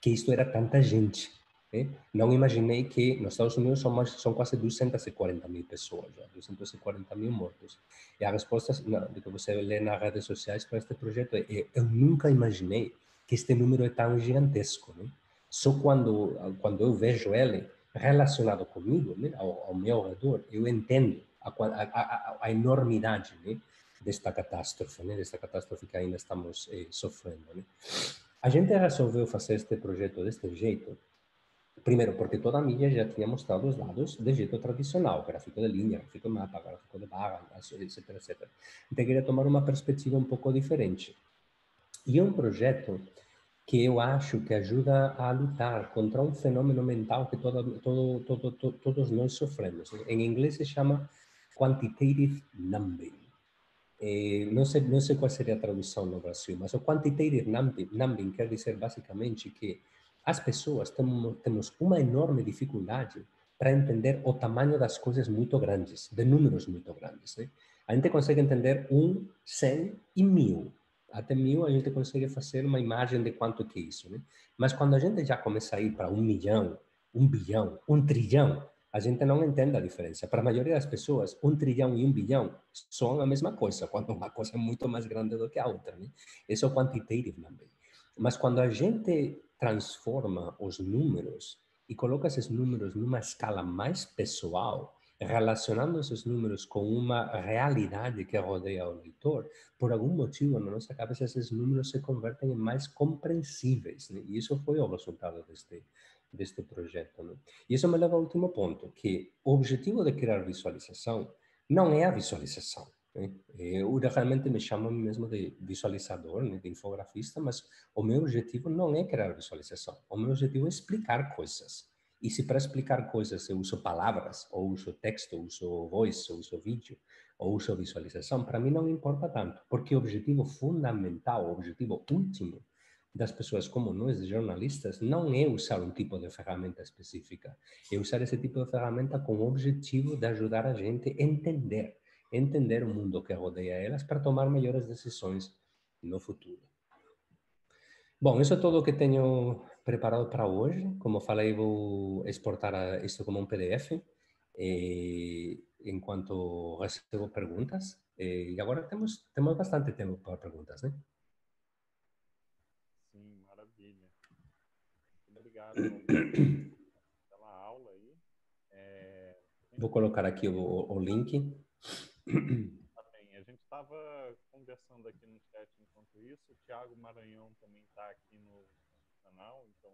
que isto era tanta gente. Né? Não imaginei que nos Estados Unidos são, mais, são quase 240 mil pessoas, já, 240 mil mortos. E a resposta do que você lê nas redes sociais para este projeto é: eu nunca imaginei que este número é tão gigantesco. Né? Só quando quando eu vejo ele relacionado comigo, né, ao, ao meu redor, eu entendo a, a, a, a enormidade né, desta catástrofe, né, desta catástrofe que ainda estamos eh, sofrendo. Né. A gente resolveu fazer este projeto deste jeito Primeiro, porque toda a mídia já tinha mostrado os dados de jeito tradicional, gráfico de linha, gráfico de mapa, gráfico de barra, etc, etc. Então, queria tomar uma perspectiva um pouco diferente. E é um projeto que eu acho que ajuda a lutar contra um fenômeno mental que todo, todo, todo, todos nós sofremos. Em inglês se chama quantitative numbing. Eh, não, sei, não sei qual seria a tradução no Brasil, mas o quantitative numbing, numbing quer dizer basicamente que as pessoas temos, uma enorme dificuldade para entender o tamanho das coisas muito grandes, de números muito grandes. Né? A gente consegue entender um, cem e mil. Até mil a gente consegue fazer uma imagem de quanto que é isso. Né? Mas quando a gente já começa a ir para um milhão, um bilhão, um trilhão, a gente não entende a diferença. Para a maioria das pessoas, um trilhão e um bilhão são a mesma coisa, [LAUGHS] quando uma coisa é muito mais grande do que a outra. Né? Isso é o quantitative também. Mas quando a gente transforma os números e coloca esses números numa escala mais pessoal, relacionando esses números com uma realidade que rodeia o leitor, por algum motivo na nossa cabeça esses números se convertem em mais compreensíveis. Né? E isso foi o resultado deste, deste projeto. Né? E isso me leva ao último ponto, que o objetivo de criar visualização não é a visualização. Eu realmente me chamo mesmo de visualizador, né, de infografista, mas o meu objetivo não é criar visualização. O meu objetivo é explicar coisas. E se para explicar coisas eu uso palavras, ou uso texto, ou uso voice, ou uso vídeo, ou uso visualização, para mim não importa tanto, porque o objetivo fundamental, o objetivo último das pessoas como nós, jornalistas, não é usar um tipo de ferramenta específica, é usar esse tipo de ferramenta com o objetivo de ajudar a gente a entender entender o mundo que rodeia elas para tomar melhores decisões no futuro. Bom, isso é tudo o que tenho preparado para hoje. Como falei, vou exportar isso como um PDF e, enquanto recebo perguntas. E agora temos, temos bastante tempo para perguntas, né? Sim, maravilha. Obrigado. Vou colocar aqui o, o link. Tá bem. A gente estava conversando aqui no chat enquanto isso. O Thiago Maranhão também está aqui no canal, então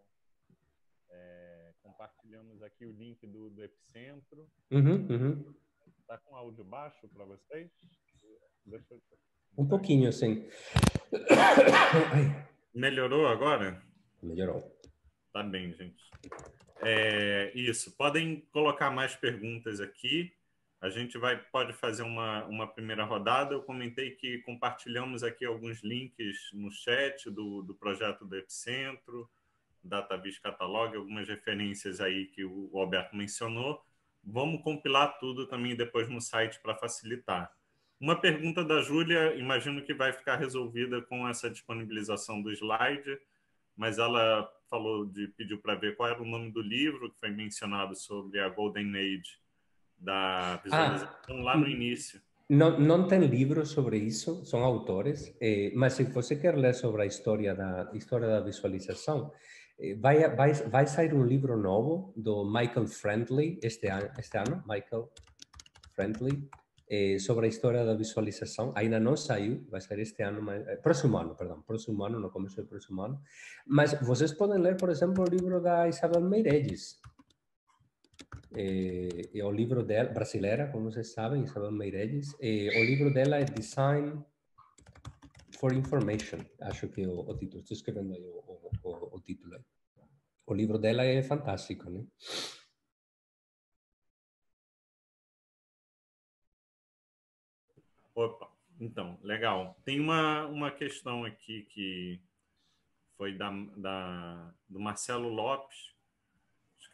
é, compartilhamos aqui o link do, do Epicentro. Uhum, uhum. Tá com áudio baixo para vocês? Deixa eu... Um pouquinho, sim. Melhorou agora? Melhorou. Tá bem, gente. É, isso. Podem colocar mais perguntas aqui. A gente vai pode fazer uma, uma primeira rodada. Eu comentei que compartilhamos aqui alguns links no chat do, do projeto do Epicentro, Datavis Catalog, algumas referências aí que o Alberto mencionou. Vamos compilar tudo também depois no site para facilitar. Uma pergunta da Júlia, imagino que vai ficar resolvida com essa disponibilização do slide, mas ela falou de pediu para ver qual era o nome do livro que foi mencionado sobre a Golden Age da visualização ah, lá no início. Não, não tem livro sobre isso, são autores, eh, mas se você quer ler sobre a história da história da visualização, eh, vai, vai, vai sair um livro novo do Michael Friendly este ano, este ano Michael Friendly, eh, sobre a história da visualização. Ainda não saiu, vai sair este ano, mas, eh, próximo ano, perdão, próximo ano, no começo do próximo ano. Mas vocês podem ler, por exemplo, o livro da Isabel Meireles. Eh, é o livro dela, brasileira, como vocês sabem, Isabel Meireles. Eh, o livro dela é Design for Information, acho que é o, o título. Estou escrevendo aí o, o, o título. O livro dela é fantástico, né? Opa, então, legal. Tem uma, uma questão aqui que foi da, da, do Marcelo Lopes,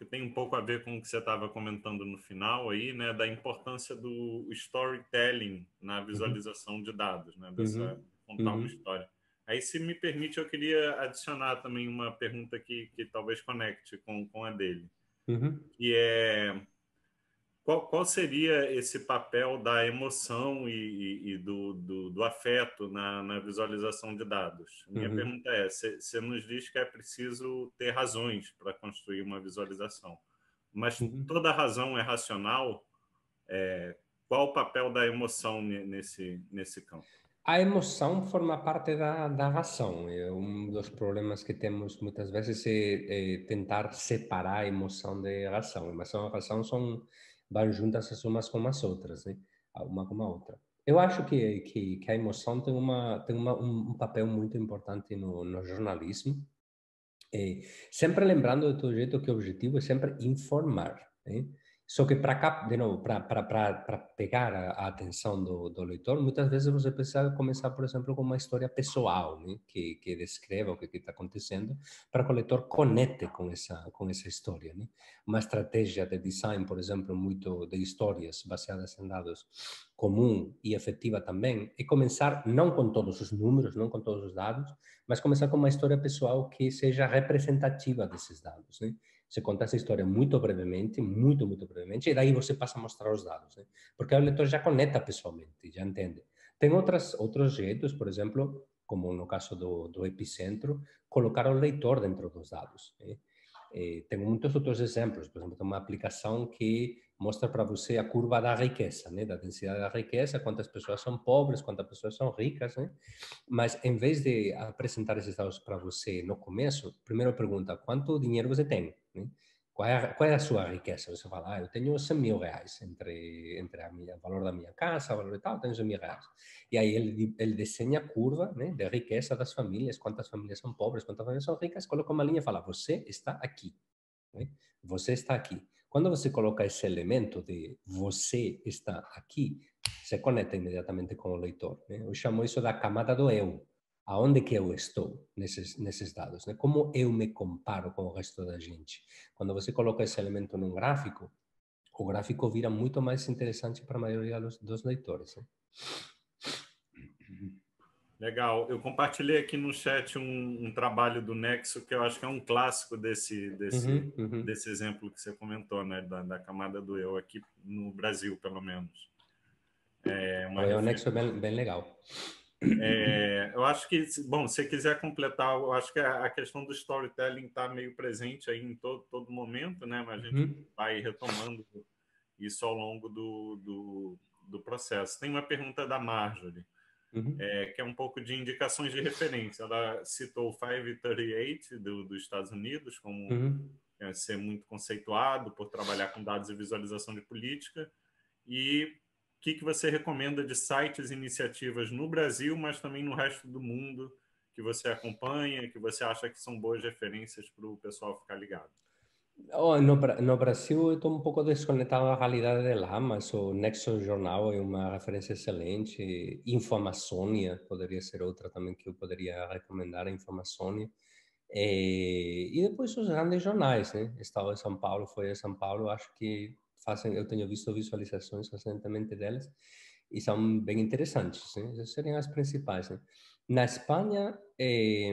que tem um pouco a ver com o que você estava comentando no final aí, né, da importância do storytelling na uhum. visualização uhum. de dados, né, dessa uhum. contar uhum. uma história. Aí, se me permite, eu queria adicionar também uma pergunta que, que talvez conecte com, com a dele, uhum. que é qual, qual seria esse papel da emoção e, e, do, do, do, afeto na, na, visualização de dados? Minha uhum. pergunta é: você nos diz que é preciso ter razões para construir uma visualização, mas uhum. toda razão é racional? É, qual o papel da emoção nesse, nesse campo? A emoção forma parte da, da razão. É um dos problemas que temos muitas vezes é, é tentar separar a emoção da razão. Emoção e razão são vão juntas as umas com as outras, né? Uma com a outra. Eu acho que, que, que a emoção tem, uma, tem uma, um, papel muito importante no, no jornalismo, é, sempre lembrando do teu jeito que o objetivo é sempre informar. Né? Só que para de novo, para pegar a, a, atenção do, do, leitor, muitas vezes você precisa começar, por exemplo, com uma história pessoal, né? que, que descreva o que está acontecendo, para que o leitor conecte com essa com essa história. Né? Uma estratégia de design, por exemplo, muito de histórias baseadas em dados, comum e efetiva também, é começar não com todos os números, não com todos os dados, mas começar com uma história pessoal que seja representativa desses dados. Né? Você conta essa história muito brevemente, muito, muito brevemente, e daí você passa a mostrar os dados, né? porque o leitor já conecta pessoalmente, já entende. Tem outras, outros jeitos, por exemplo, como no caso do, do epicentro, colocar o leitor dentro dos dados. Né? Eh, tenho muitos outros exemplos, por exemplo, tem uma aplicação que mostra para você a curva da riqueza, né, da densidade da riqueza, quantas pessoas são pobres, quantas pessoas são ricas, né? Mas em vez de apresentar esses dados para você no começo, primeiro pergunta quanto dinheiro você tem, né? Qual é, a, qual é a sua riqueza? Você fala, ah, eu tenho 100 mil reais entre, entre a minha, o valor da minha casa, o valor e tal, eu tenho 100 mil reais. E aí ele, ele desenha a curva né, de riqueza das famílias, quantas famílias são pobres, quantas famílias são ricas, coloca uma linha e fala, você está aqui. Né? Você está aqui. Quando você coloca esse elemento de você está aqui, você conecta imediatamente com o leitor. Né? Eu chamo isso da camada do eu. Aonde que eu estou nesses, nesses dados? Né? Como eu me comparo com o resto da gente? Quando você coloca esse elemento num gráfico, o gráfico vira muito mais interessante para a maioria dos, dos leitores. Né? Legal. Eu compartilhei aqui no chat um, um, trabalho do Nexo que eu acho que é um clássico desse, desse, uhum, uhum. desse exemplo que você comentou, né? Da, da, camada do eu aqui no Brasil, pelo menos. É, uma é o Nexo é bem, bem legal. É, eu acho que, bom, se você quiser completar, eu acho que a, questão do storytelling está meio presente aí em todo, todo momento, né? Mas a gente uhum. vai retomando isso ao longo do, do, do processo. Tem uma pergunta da Marjorie, uhum. é, que é um pouco de indicações de referência. Ela citou o 538 do, dos Estados Unidos como uhum. é, ser muito conceituado por trabalhar com dados e visualização de política. E o que, que você recomenda de sites e iniciativas no Brasil, mas também no resto do mundo, que você acompanha, que você acha que são boas referências para o pessoal ficar ligado? Oh, no, no Brasil eu estou um pouco desconectado da realidade de lá, mas o Nexo Jornal é uma referência excelente. Informaçônia poderia ser outra também que eu poderia recomendar, a Informaçônia. E, e depois os grandes jornais, né? Estado de São Paulo, foi a São Paulo, acho que fazem, eu tenho visto visualizações recentemente delas e são bem interessantes. Né? Essas seriam as principais. Né? Na Espanha, eh,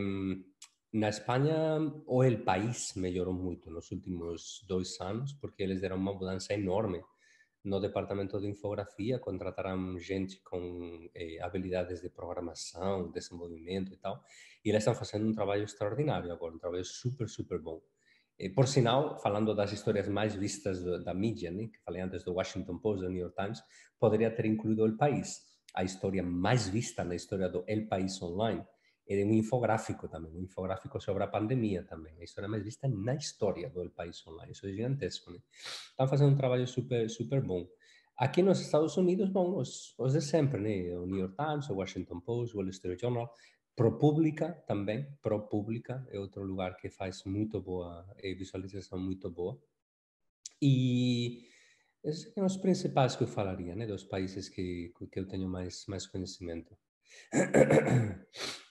na Espanha, o El País melhorou muito nos últimos dois anos, porque eles deram uma mudança enorme no departamento de infografia, contrataram gente com eh, habilidades de programação, desenvolvimento e tal, e eles estão fazendo um trabalho extraordinário agora, um trabalho super, super bom. Eh, por sinal, falando das histórias mais vistas do, da mídia, né, que falei antes do Washington Post, do New York Times, poderia ter incluído o País. A história mais vista na história do El País Online é um infográfico também, um infográfico sobre a pandemia também. A história mais vista na história do País Online. Isso é gigantesco, né? Estão fazendo um trabalho super, super bom. Aqui nos Estados Unidos, bom, os, os de sempre, né? O New York Times, o Washington Post, o Wall Street Journal, ProPublica também, ProPublica é outro lugar que faz muito boa é, visualização muito boa. E esses são os principais que eu falaria, né, dos países que que eu tenho mais mais conhecimento. [COUGHS]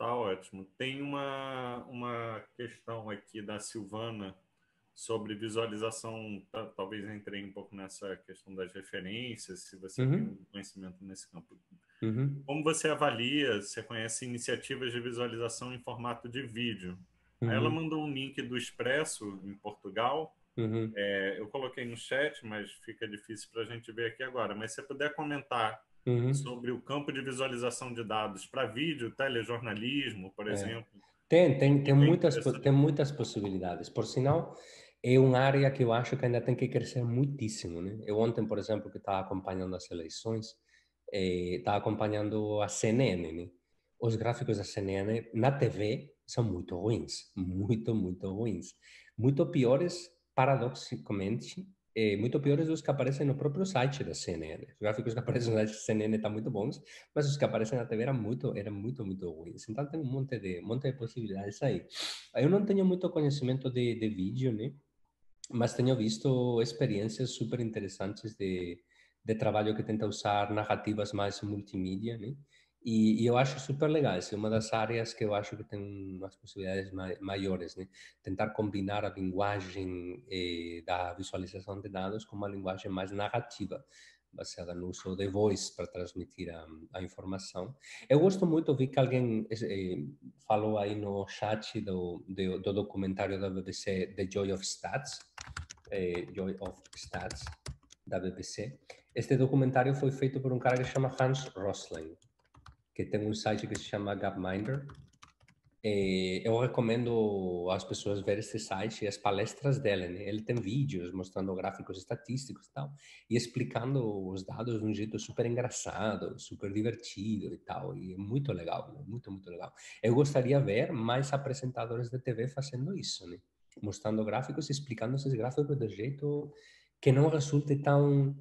Tá ótimo. Tem uma uma questão aqui da Silvana sobre visualização, talvez entrei um pouco nessa questão das referências, se você uhum. tem conhecimento nesse campo. Uhum. Como você avalia, você conhece iniciativas de visualização em formato de vídeo? Uhum. ela mandou um link do Expresso, em Portugal. Uhum. É, eu coloquei no chat, mas fica difícil para a gente ver aqui agora. Mas se você puder comentar uhum. sobre o campo de visualização de dados para vídeo, telejornalismo, por é. exemplo. Tem, tem, tem, muitas, tem muitas possibilidades. Por sinal, é uma área que eu acho que ainda tem que crescer muitíssimo. Né? Eu ontem, por exemplo, que estava acompanhando as eleições, estava eh, acompanhando a CNN. Né? Os gráficos da CNN na TV são muito ruins, [LAUGHS] muito, muito ruins. Muito piores, paradoxicamente, eh, muito piores dos que aparecem no próprio site da CNN. Os gráficos que aparecem no site da CNN estão muito bons, mas os que aparecem na TV eram muito, eram muito, muito ruins. Então tem um monte de, um monte de possibilidades aí. Eu não tenho muito conhecimento de, de vídeo, né? Mas tenho visto experiências super interessantes de, de trabalho que tenta usar narrativas mais multimídia, né? E, e, eu acho super legal, é uma das áreas que eu acho que tem umas possibilidades maiores, né? Tentar combinar a linguagem eh, da visualização de dados com uma linguagem mais narrativa, baseada no uso de voz para transmitir a, a informação. Eu gosto muito, vi que alguém eh, falou aí no chat do, do, do, documentário da BBC The Joy of Stats, eh, Joy of Stats, da BBC, este documentário foi feito por um cara que se chama Hans Rosling, que tem um site que se chama Gapminder. E eu recomendo às pessoas ver esse site e as palestras dele. Né? Ele tem vídeos mostrando gráficos estatísticos e tal, e explicando os dados de um jeito super engraçado, super divertido e tal. E é muito legal, né? muito, muito legal. Eu gostaria de ver mais apresentadores de TV fazendo isso, né? mostrando gráficos e explicando esses gráficos de jeito que não resulte tão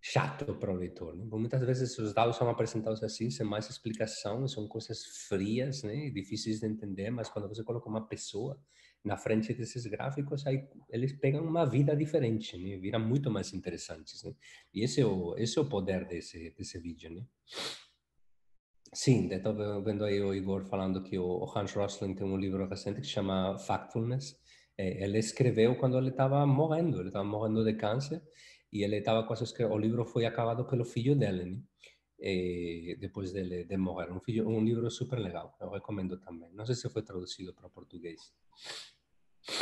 chato para o leitor. Né? Muitas vezes os dados são apresentados assim, sem mais explicação, são coisas frias, né? difíceis de entender, mas quando você coloca uma pessoa na frente desses gráficos, aí eles pegam uma vida diferente, né? viram muito mais interessantes. Né? E esse é o, esse é o poder desse, desse vídeo. Né? Sim, estou vendo aí o Igor falando que o Hans Rosling tem um livro recente que se chama Factfulness. É, ele escreveu quando ele estava morrendo, ele estava morrendo de câncer, e ele estava quase escrevendo, o livro foi acabado pelo filho dele, né? E depois dele de morrer. Um, filho, um livro super legal, eu recomendo também. Não sei se foi traduzido para português.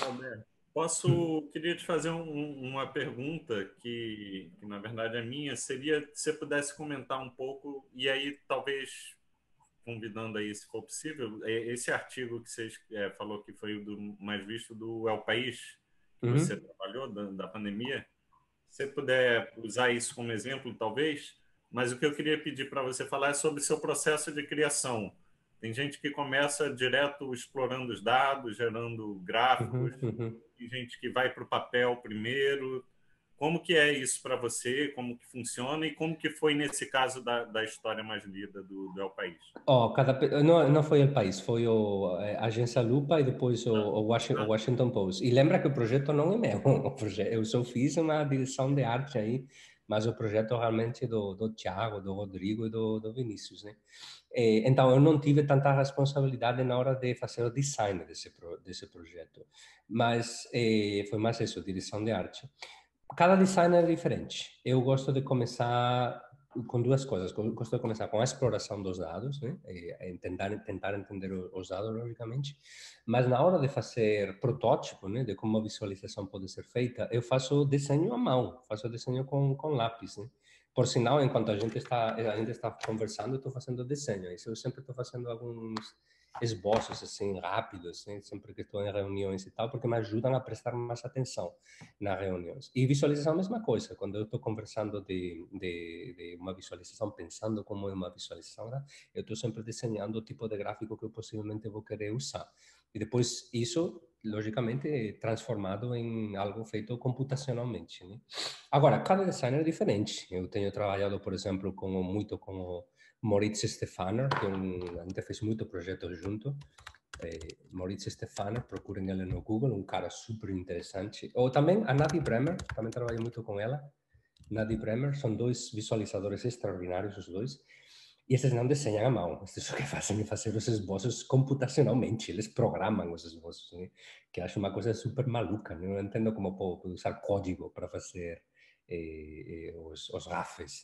Alberto, posso, queria te fazer um, uma pergunta que, que, na verdade, é minha. Seria se você pudesse comentar um pouco, e aí talvez convidando aí, se for possível, é, esse artigo que você é, falou que foi o do mais visto do El País, que uhum. você trabalhou, da, da pandemia, você puder usar isso como exemplo, talvez, mas o que eu queria pedir para você falar é sobre seu processo de criação. Tem gente que começa direto explorando os dados, gerando gráficos, uhum, uhum. tem gente que vai para o papel primeiro. Como que é isso para você? Como que funciona e como que foi nesse caso da, da história mais lida do, do El País? Oh, cada não, não foi El País, foi o, a é, Agência Lupa e depois o, o, Washington, o, Washington, Post. E lembra que o projeto não é meu, [LAUGHS] eu só fiz uma direção de arte aí, mas o projeto realmente do, do Thiago, do Rodrigo e do, do Vinícius, né? E, então eu não tive tanta responsabilidade na hora de fazer o design desse desse projeto, mas eh, foi mais isso, direção de arte cada designer é diferente. Eu gosto de começar com duas coisas. Gosto de começar com a exploração dos dados, né? E tentar, tentar entender os dados, logicamente. Mas na hora de fazer protótipo, né? De como a visualização pode ser feita, eu faço desenho à mão, faço desenho com, com lápis, né? Por sinal, enquanto a gente está a gente está conversando, estou fazendo desenho. Isso eu sempre estou fazendo alguns esboços assim rápidos, assim, sempre que estou em reuniões e tal, porque me ajudam a prestar mais atenção nas reuniões. E visualização é a mesma coisa, quando eu estou conversando de, de, de, uma visualização, pensando como é uma visualização, né? eu estou sempre desenhando o tipo de gráfico que eu possivelmente vou querer usar. E depois isso, logicamente, transformado em algo feito computacionalmente. Né? Agora, cada designer é diferente. Eu tenho trabalhado, por exemplo, com, muito com o Moritz Stefaner, que é um, a gente fez muito projeto junto. Eh, Moritz Stefaner, procurem ele no Google, um cara super interessante. Ou também a Nadi Bremer, também trabalhei muito com ela. Nadi Bremer, são dois visualizadores extraordinários, os dois. E esses não desenham à mão, esses que fazem fazer os esboços computacionalmente, eles programam os esboços, né? que acho uma coisa super maluca, né? não entendo como pode usar código para fazer eh, eh, os, os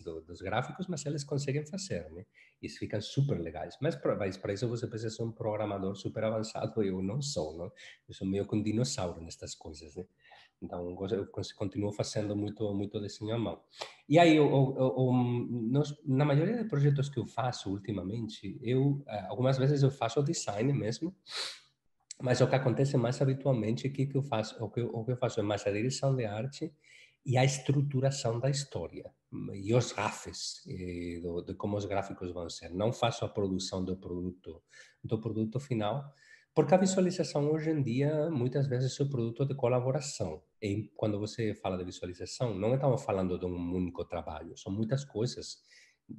do, dos gráficos, mas eles conseguem fazer, né? E ficam super legais. Mas para isso você precisa ser um programador super avançado, eu não sou, não? Eu sou meio que um dinossauro nestas coisas, né? Então, eu continuo fazendo muito, muito desenho à mão. E aí, nos, na maioria dos projetos que eu faço ultimamente, eu, eh, algumas vezes eu faço o design mesmo, mas o que acontece mais habitualmente é que, que eu faço, o que, o que eu faço é mais a direção de arte e a estruturação da história e os grafes do, de como os gráficos vão ser. Não faço a produção do produto do produto final, porque a visualização hoje em dia muitas vezes é um produto de colaboração. E quando você fala de visualização, não estamos falando de um único trabalho, são muitas coisas.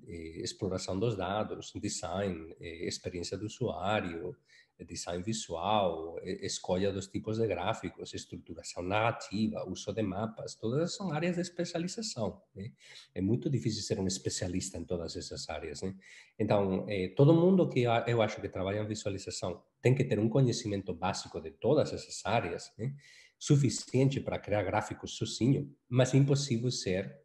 Exploração dos dados, design, experiência do usuário, design visual, escolha dos tipos de gráficos, estruturação narrativa, uso de mapas, todas são áreas de especialização. Né? É muito difícil ser um especialista em todas essas áreas. Né? Então, eh, todo mundo que eu acho que trabalha em visualização tem que ter um conhecimento básico de todas essas áreas, né? suficiente para criar gráficos sozinho, mas é impossível ser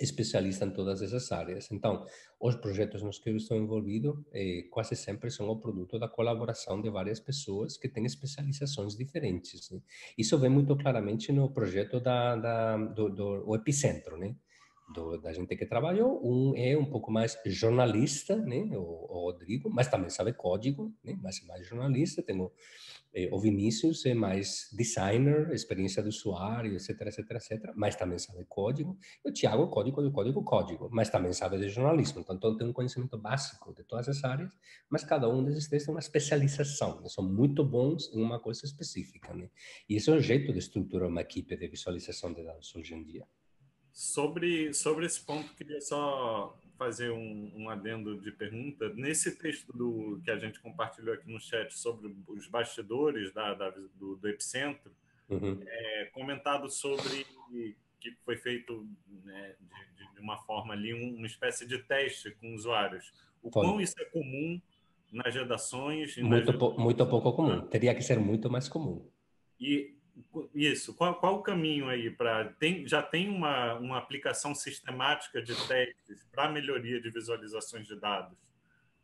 especialista em todas essas áreas. Então, os projetos nos que eu estou envolvido eh, quase sempre são o produto da colaboração de várias pessoas que têm especializações diferentes. Né? Isso vem muito claramente no projeto da, da do, do Epicentro, né? Do, da gente que trabalhou. Um é um pouco mais jornalista, né? O, o Rodrigo, mas também sabe código, né? Mas é mais jornalista. Temos eh, o Vinícius é mais designer, experiência do usuário, etc, etc, etc, mas também sabe código. E o Tiago, código, código, código, mas também sabe de jornalismo. Então, todo tem um conhecimento básico de todas as áreas, mas cada um desses três tem uma especialização. Né? São muito bons em uma coisa específica. Né? E esse é o jeito de estruturar uma equipe de visualização de dados hoje em dia. Sobre, sobre esse ponto, queria só fazer um, um, adendo de pergunta. Nesse texto do, que a gente compartilhou aqui no chat sobre os bastidores da, da do, do, Epicentro, uhum. é, comentado sobre que foi feito né, de, de, uma forma ali, uma espécie de teste com usuários. O quão isso é comum nas redações? Muito, nas... muito pouco comum. Teria que ser muito mais comum. E isso. Qual, qual o caminho aí para tem já tem uma, uma aplicação sistemática de testes para melhoria de visualizações de dados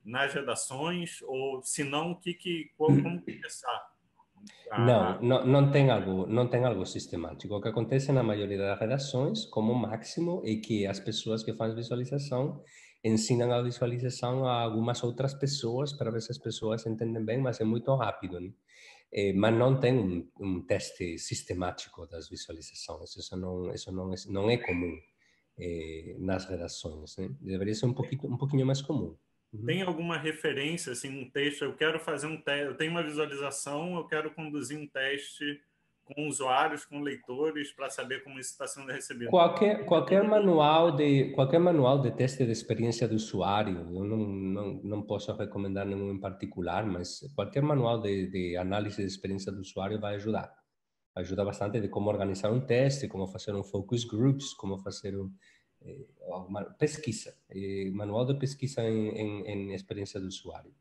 nas redações ou se não o que que como começar? Não, não, não tem algo, não tem algo sistemático. O que acontece na maioria das redações, como máximo, é que as pessoas que fazem visualização ensinam a visualização a algumas outras pessoas para ver se as pessoas entendem bem, mas é muito rápido. Né? É, mas não tem um, um, teste sistemático das visualizações. Isso não, isso não, é, não é comum é, nas redações. Né? Deveria ser um pouquinho, um pouquinho mais comum. Uhum. Tem alguma referência, assim, um texto? Eu quero fazer um teste, eu tenho uma visualização, eu quero conduzir um teste com usuários, com leitores, para saber como isso está sendo recebido. Qualquer, qualquer, manual de, qualquer manual de teste de experiência do usuário, eu não, não, não posso recomendar nenhum em particular, mas qualquer manual de, de análise de experiência do usuário vai ajudar. Ajuda bastante de como organizar um teste, como fazer um focus groups, como fazer um, eh, uma pesquisa, eh, manual de pesquisa em, em, em experiência do usuário.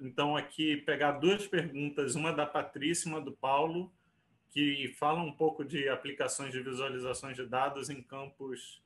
Então, aqui, pegar duas perguntas, uma da Patrícia e uma do Paulo, que falam um pouco de aplicações de visualizações de dados em campos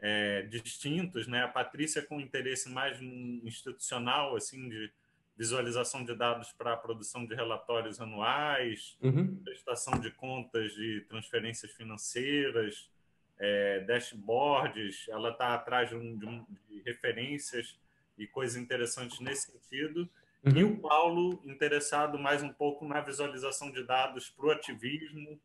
é, distintos. Né? A Patrícia com interesse mais institucional, assim, de visualização de dados para a produção de relatórios anuais, uhum. prestação de contas de transferências financeiras, é, dashboards, ela está atrás de, um, de, um, de referências e coisas interessantes nesse sentido. Uhum. E o Paulo interessado mais um pouco na visualização de dados para o ativismo,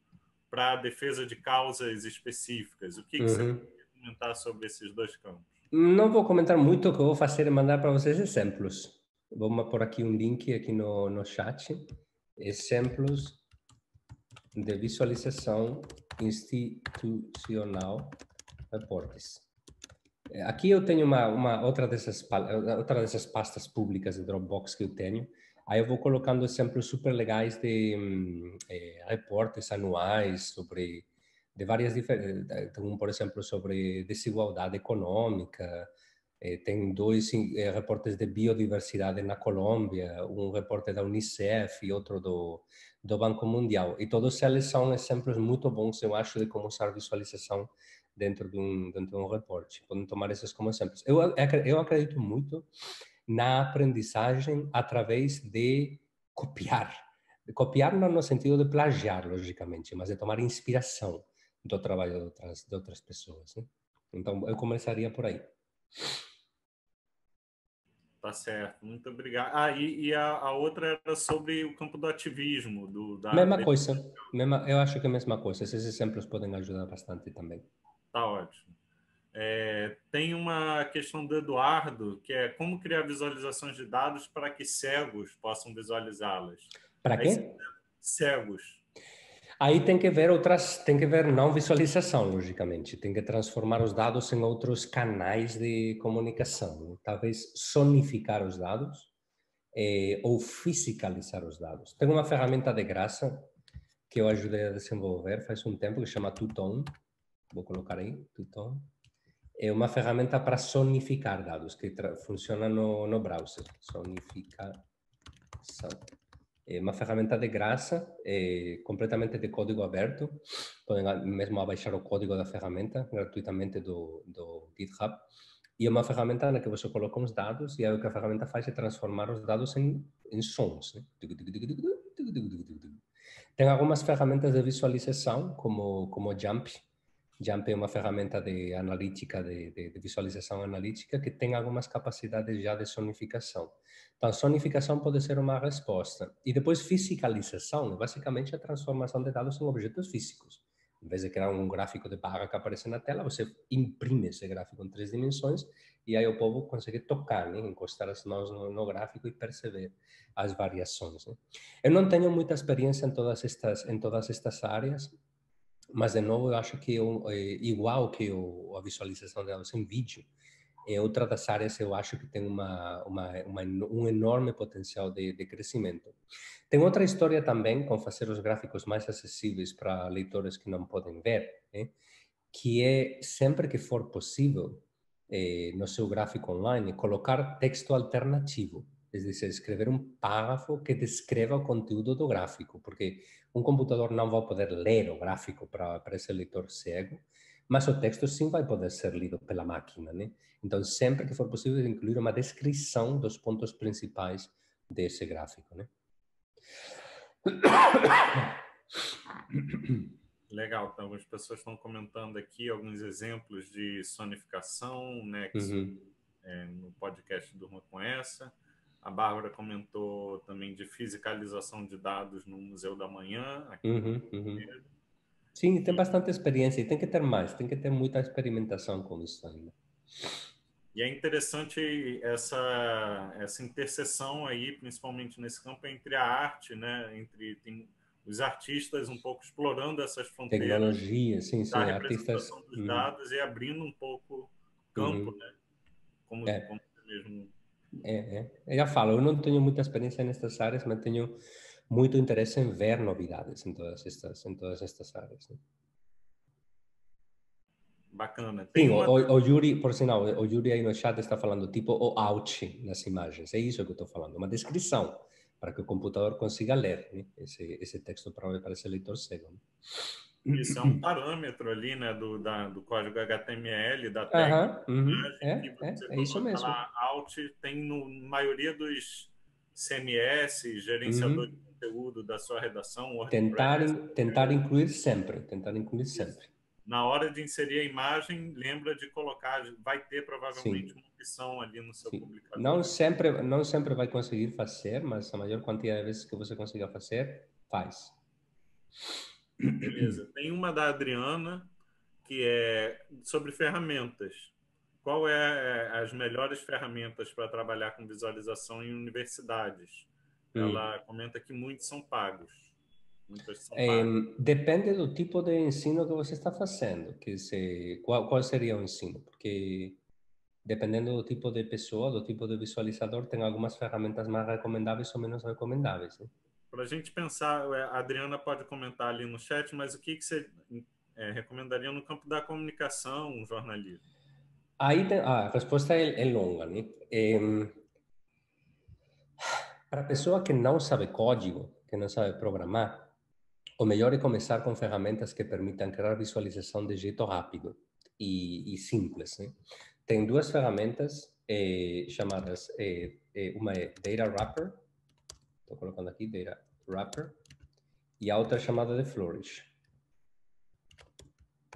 para a defesa de causas específicas. O que, que você pode uhum. comentar sobre esses dois campos? Não vou comentar muito, o que eu vou fazer é mandar para vocês exemplos. Vamos pôr aqui um link aqui no, no chat. Exemplos de visualização institucional reportes. Aqui eu tenho uma, uma outra dessas outra dessas pastas públicas de Dropbox que eu tenho. Aí eu vou colocando exemplos super legais de é, reportes anuais sobre de várias diferentes, um, por exemplo, sobre desigualdade econômica. É, tem dois é, reportes de biodiversidade na Colômbia, um reporte da Unicef e outro do do Banco Mundial. E todos eles são exemplos muito bons, eu acho, de como usar visualização dentro de um, dentro de um reporte. Podem tomar esses como exemplos. Eu, eu acredito muito na aprendizagem através de copiar. De copiar não no sentido de plagiar, logicamente, mas de tomar inspiração do trabalho de outras, de outras pessoas. Né? Então, eu começaria por aí. Tá certo, muito obrigado. Ah, e, e a, a, outra era sobre o campo do ativismo. Do, da, mesma coisa, mesma, eu acho que é a mesma coisa. Esses exemplos podem ajudar bastante também. Tá ótimo. É, tem uma questão do Eduardo, que é como criar visualizações de dados para que cegos possam visualizá-las. Para quê? Cegos. Aí tem que ver outras, tem que ver não visualização, logicamente, tem que transformar os dados em outros canais de comunicação. Talvez sonificar os dados é, ou fisicalizar os dados. Tem uma ferramenta de graça que eu ajudei a desenvolver faz um tempo que chama Tuton, vou colocar aí, Tuton, é uma ferramenta para sonificar dados, que funciona no, no browser. Sonificação. É uma ferramenta de graça, é completamente de código aberto. Podem mesmo baixar o código da ferramenta gratuitamente do, do GitHub. E é uma ferramenta na que você coloca uns dados e aí o que a ferramenta faz é transformar os dados em, em sons. Né? Tem algumas ferramentas de visualização, como, como Jump, Jump é uma ferramenta de analítica, de, de, de, visualização analítica, que tem algumas capacidades já de sonificação. Então, sonificação pode ser uma resposta. E depois, fisicalização, basicamente a transformação de dados em objetos físicos. Em vez de criar um gráfico de barra que aparece na tela, você imprime esse gráfico em três dimensões e aí o povo consegue tocar, né? encostar as mãos no, no gráfico e perceber as variações. Né? Eu não tenho muita experiência em todas estas, em todas estas áreas, mas, de novo, eu acho que eu, é, igual que a visualização de dados em vídeo, é outra das áreas eu acho que tem uma, uma, uma um enorme potencial de, de, crescimento. Tem outra história também com fazer os gráficos mais acessíveis para leitores que não podem ver, né? que é sempre que for possível eh, no seu gráfico online colocar texto alternativo, é dizer, escrever um parágrafo que descreva o conteúdo do gráfico, porque um computador não vai poder ler o gráfico para, para esse leitor cego, mas o texto sim vai poder ser lido pela máquina, né? Então, sempre que for possível, incluir uma descrição dos pontos principais desse gráfico, né? Legal, então algumas pessoas estão comentando aqui alguns exemplos de sonificação, né, que uhum. é, no podcast Durma com essa. A Bárbara comentou também de fisicalização de dados no Museu da Manhã. Uhum, uhum. Sim, tem bastante experiência e tem que ter mais, tem que ter muita experimentação com isso ainda. E é interessante essa essa interseção aí, principalmente nesse campo entre a arte, né, entre tem os artistas um pouco explorando essas fronteiras, tecnologia, sim, sim, artistas dos hum. dados e abrindo um pouco campo, uhum. né? Como, é. como mesmo. É, é. Eu falo, eu não tenho muita experiência nessas áreas, mas tenho muito interesse em ver novidades em todas estas em todas estas áreas. Né? Bacana. Tem Sim, uma... o, o, Yuri, por sinal, o Yuri aí no chat está falando tipo o out nas imagens. É isso que eu estou falando, uma descrição para que o computador consiga ler né? esse, esse texto para, para esse leitor cego. Né? Isso é um parâmetro ali, né, do, da, do código HTML, da técnica. Uhum, uhum. É, é, é isso mesmo. Alt tem no maioria dos CMS, gerenciador uhum. de conteúdo da sua redação. Tentar, tentar incluir sempre, tentar incluir sempre na hora de inserir a imagem, lembra de colocar, vai ter provavelmente Sim. uma opção ali no seu Sim. publicador. Não sempre, não sempre vai conseguir fazer, mas a maior quantidade de vezes que você consiga fazer, faz. Beleza. Tem uma da Adriana que é sobre ferramentas. Qual é, é as melhores ferramentas para trabalhar com visualização em universidades? Hum. Ela comenta que muitos são pagos. É, depende do tipo de ensino que você está fazendo, que se, qual, qual seria o ensino, porque dependendo do tipo de pessoa, do tipo de visualizador, tem algumas ferramentas mais recomendáveis ou menos recomendáveis. Né? Para a gente pensar, a Adriana pode comentar ali no chat, mas o que, que você é, recomendaria no campo da comunicação, jornalismo? Aí tem, ah, a resposta é, é longa, né? É, para a pessoa que não sabe código, que não sabe programar, o melhor é começar com ferramentas que permitam criar visualização de jeito rápido e, e simples. Né? Tem duas ferramentas eh, chamadas, eh, eh, uma é Data Wrapper, estou colocando aqui Data Wrapper, e a outra chamada de Flourish.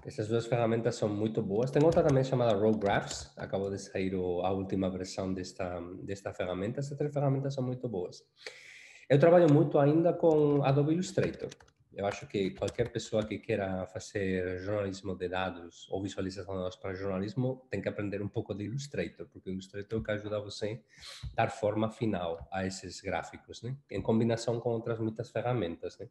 Essas duas ferramentas são muito boas. Tem outra também chamada Raw Graphs, acabou de sair a última versão desta, desta ferramenta. Essas três ferramentas são muito boas. Eu trabalho muito ainda com Adobe Illustrator. Eu acho que qualquer pessoa que queira fazer jornalismo de dados ou visualização de dados para jornalismo tem que aprender um pouco de Illustrator, porque o Illustrator que ajuda você a dar forma final a esses gráficos, né? Em combinação com outras muitas ferramentas, né?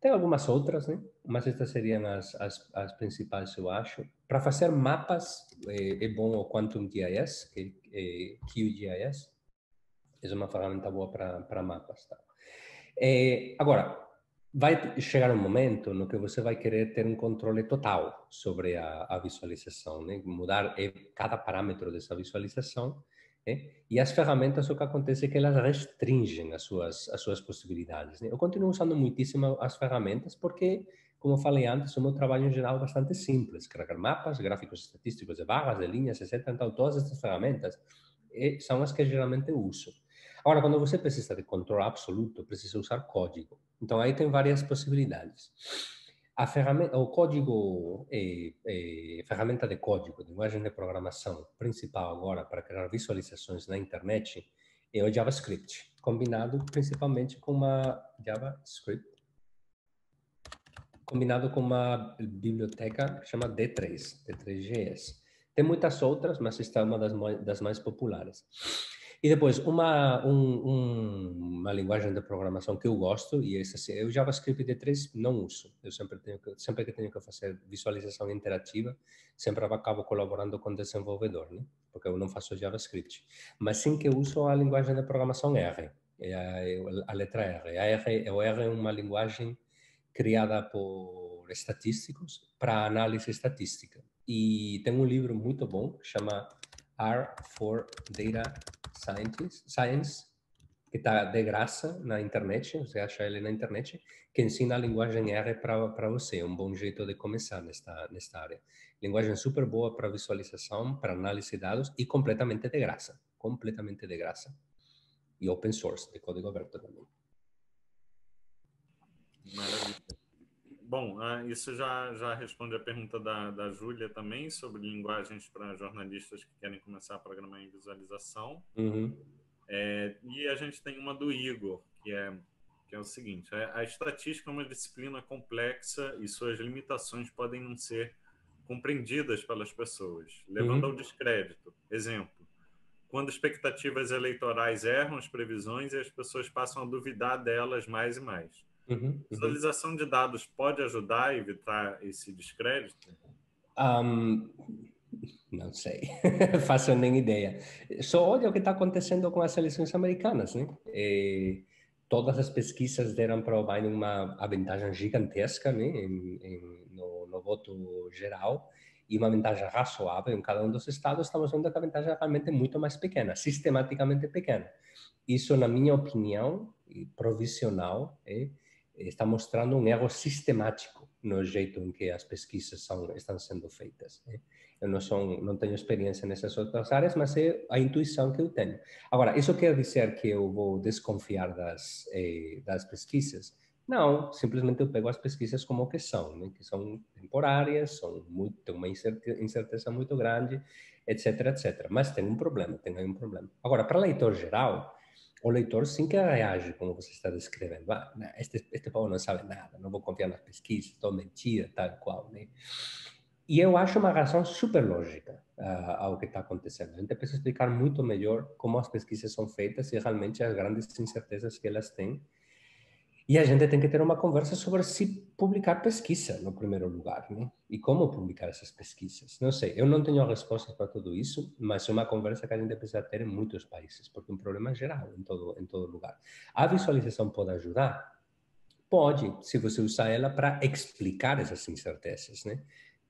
Tem algumas outras, né? Mas estas seriam as, as, as principais, eu acho. Para fazer mapas, é, é bom o Quantum GIS, que é QGIS. É uma ferramenta boa para mapas, tá? É, agora, vai chegar um momento no que você vai querer ter um controle total sobre a, a visualização, né? mudar cada parâmetro dessa visualização. Né? E as ferramentas, o que acontece é que elas restringem as suas, as suas possibilidades. Né? Eu continuo usando muitíssimo as ferramentas porque, como falei antes, o meu trabalho em geral é bastante simples. Carregar mapas, gráficos estatísticos de barras, de linhas, etc. Então, todas essas ferramentas eh, são as que geralmente uso. Agora, quando você precisa de controle absoluto, precisa usar código. Então, aí tem várias possibilidades. A ferramenta, o código, é, é, ferramenta de código, linguagem de programação principal agora para criar visualizações na internet é o JavaScript, combinado principalmente com uma JavaScript, combinado com uma biblioteca que chama D3, D3GS. Tem muitas outras, mas esta é uma das, das mais populares. E depois, uma, um, um, uma linguagem de programação que eu gosto, e esse, assim, eu JavaScript D3 não uso. Eu sempre, tenho que, sempre que tenho que fazer visualização interativa, sempre acabo colaborando com o desenvolvedor, né? porque eu não faço JavaScript. Mas sim que eu uso a linguagem de programação R, é a, a letra R. A R, o R é uma linguagem criada por estatísticos para análise estatística. E tem um livro muito bom, que chama R for Data Science, que está de graça na internet, você acha ele na internet, que ensina a linguagem R para você, é um bom jeito de começar nesta, nesta área. Linguagem super boa para visualização, para análise de dados e completamente de graça, completamente de graça. E open source, de código aberto também. Maravilha. Bom, ah, isso já, já responde a pergunta da, da Júlia também sobre linguagens para jornalistas que querem começar a programar em visualização. Uhum. É, e a gente tem uma do Igor, que é, que é o seguinte: a estatística é uma disciplina complexa e suas limitações podem não ser compreendidas pelas pessoas, levando uhum. ao descrédito. Exemplo: quando expectativas eleitorais erram as previsões e as pessoas passam a duvidar delas mais e mais. Uhum, uhum. Visualização de dados pode ajudar a evitar esse descrédito? Um, não sei, [LAUGHS] faço nem ideia. Só olha o que está acontecendo com as eleições americanas, né? E todas as pesquisas deram para o Biden uma vantagem gigantesca, né? Em, em, no, no voto geral e uma vantagem razoável em cada um dos estados, estamos vendo que a vantagem é realmente muito mais pequena, sistematicamente pequena. Isso, na minha opinião, provisional, é, está mostrando um erro sistemático no jeito em que as pesquisas são, estão sendo feitas. É. Eu não, sou, não tenho experiência nessas outras áreas, mas é a intuição que eu tenho. Agora, isso quer dizer que eu vou desconfiar das, eh, das pesquisas? Não, simplesmente eu pego as pesquisas como que são, né? que são temporárias, são muito, uma incerteza muito grande, etc, etc. Mas tem um problema, tem um problema. Agora, para leitor geral, o leitor sim que reage como você está descrevendo. Ah, este, este povo não sabe nada, não vou confiar nas pesquisas, estou mentira, tal qual. Né? E eu acho uma razão super lógica uh, ao que está acontecendo. A gente precisa explicar muito melhor como as pesquisas são feitas e realmente as grandes incertezas que elas têm e a gente tem que ter uma conversa sobre se publicar pesquisa no primeiro lugar, né? E como publicar essas pesquisas. Não sei, eu não tenho a resposta para tudo isso, mas é uma conversa que a gente precisa ter em muitos países, porque é um problema geral em todo em todo lugar. A visualização pode ajudar? Pode, se você usar ela para explicar essas incertezas, né?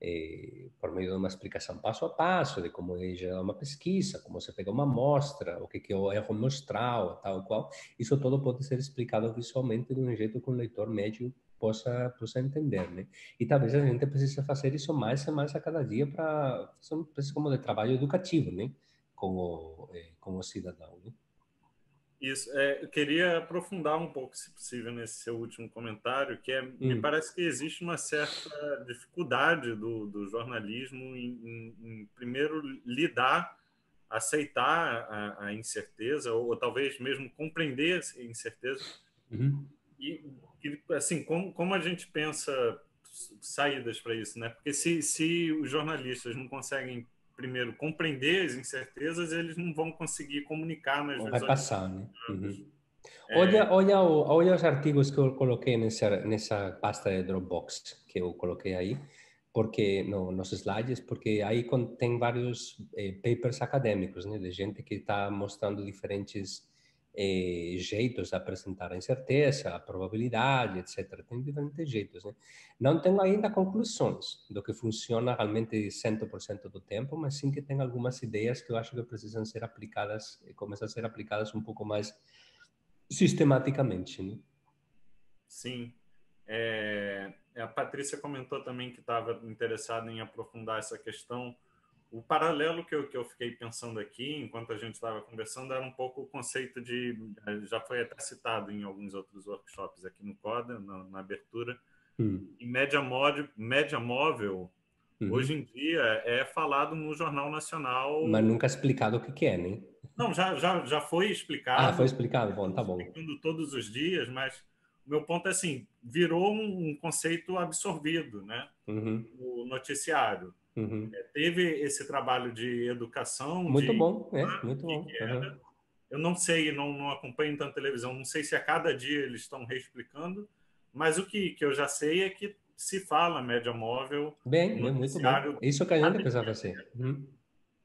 Eh, por meio de uma explicação passo a passo de como é gerar uma pesquisa, como você pega uma amostra, o que, que é o erro mostral, tal qual. Isso todo pode ser explicado visualmente de um jeito que o leitor médio possa, possa entender, né? E talvez a gente precise fazer isso mais e mais a cada dia para fazer espécie como de trabalho educativo, né? Com o, eh, com o cidadão, né? Isso. É, eu queria aprofundar um pouco, se possível, nesse seu último comentário, que é, hum. me parece que existe uma certa dificuldade do, do jornalismo em, em, em, primeiro, lidar, aceitar a, a incerteza, ou, ou, talvez mesmo compreender a incerteza. Uhum. E, assim, como, como a gente pensa saídas para isso, né? Porque se, se os jornalistas não conseguem primeiro, compreender as incertezas, eles não vão conseguir comunicar nas Vai passar, né? Uhum. É... Olha, olha, olha os artigos que eu coloquei nessa, nessa pasta de Dropbox que eu coloquei aí, porque no, nos slides, porque aí tem vários eh, papers acadêmicos, né, de gente que está mostrando diferentes eh, jeitos de apresentar a incerteza, a probabilidade, etc. Tem diferentes jeitos. Né? Não tenho ainda conclusões do que funciona realmente 100% do tempo, mas sim que tem algumas ideias que eu acho que precisam ser aplicadas, começam a ser aplicadas um pouco mais sistematicamente. Né? Sim. É, a Patrícia comentou também que estava interessada em aprofundar essa questão o paralelo que eu, que eu fiquei pensando aqui, enquanto a gente estava conversando, era um pouco o conceito de. Já foi até citado em alguns outros workshops aqui no CODA, na, na abertura. Hum. Em média, mod, média móvel, uhum. hoje em dia, é falado no Jornal Nacional. Mas nunca explicado o que, que é, né? Não, já, já, já foi explicado. Ah, foi explicado, bom, tá bom. Explicando todos os dias, mas o meu ponto é assim: virou um, conceito absorvido, né? Uhum. O noticiário. Uhum. É, teve esse trabalho de educação. Muito de, bom, é, muito bom. Uhum. Eu não sei, não, não acompanho tanto televisão, não sei se a cada dia eles estão reexplicando, mas o que, que eu já sei é que se fala média móvel. Bem, é muito bom. Isso que a gente precisava ser. Uhum.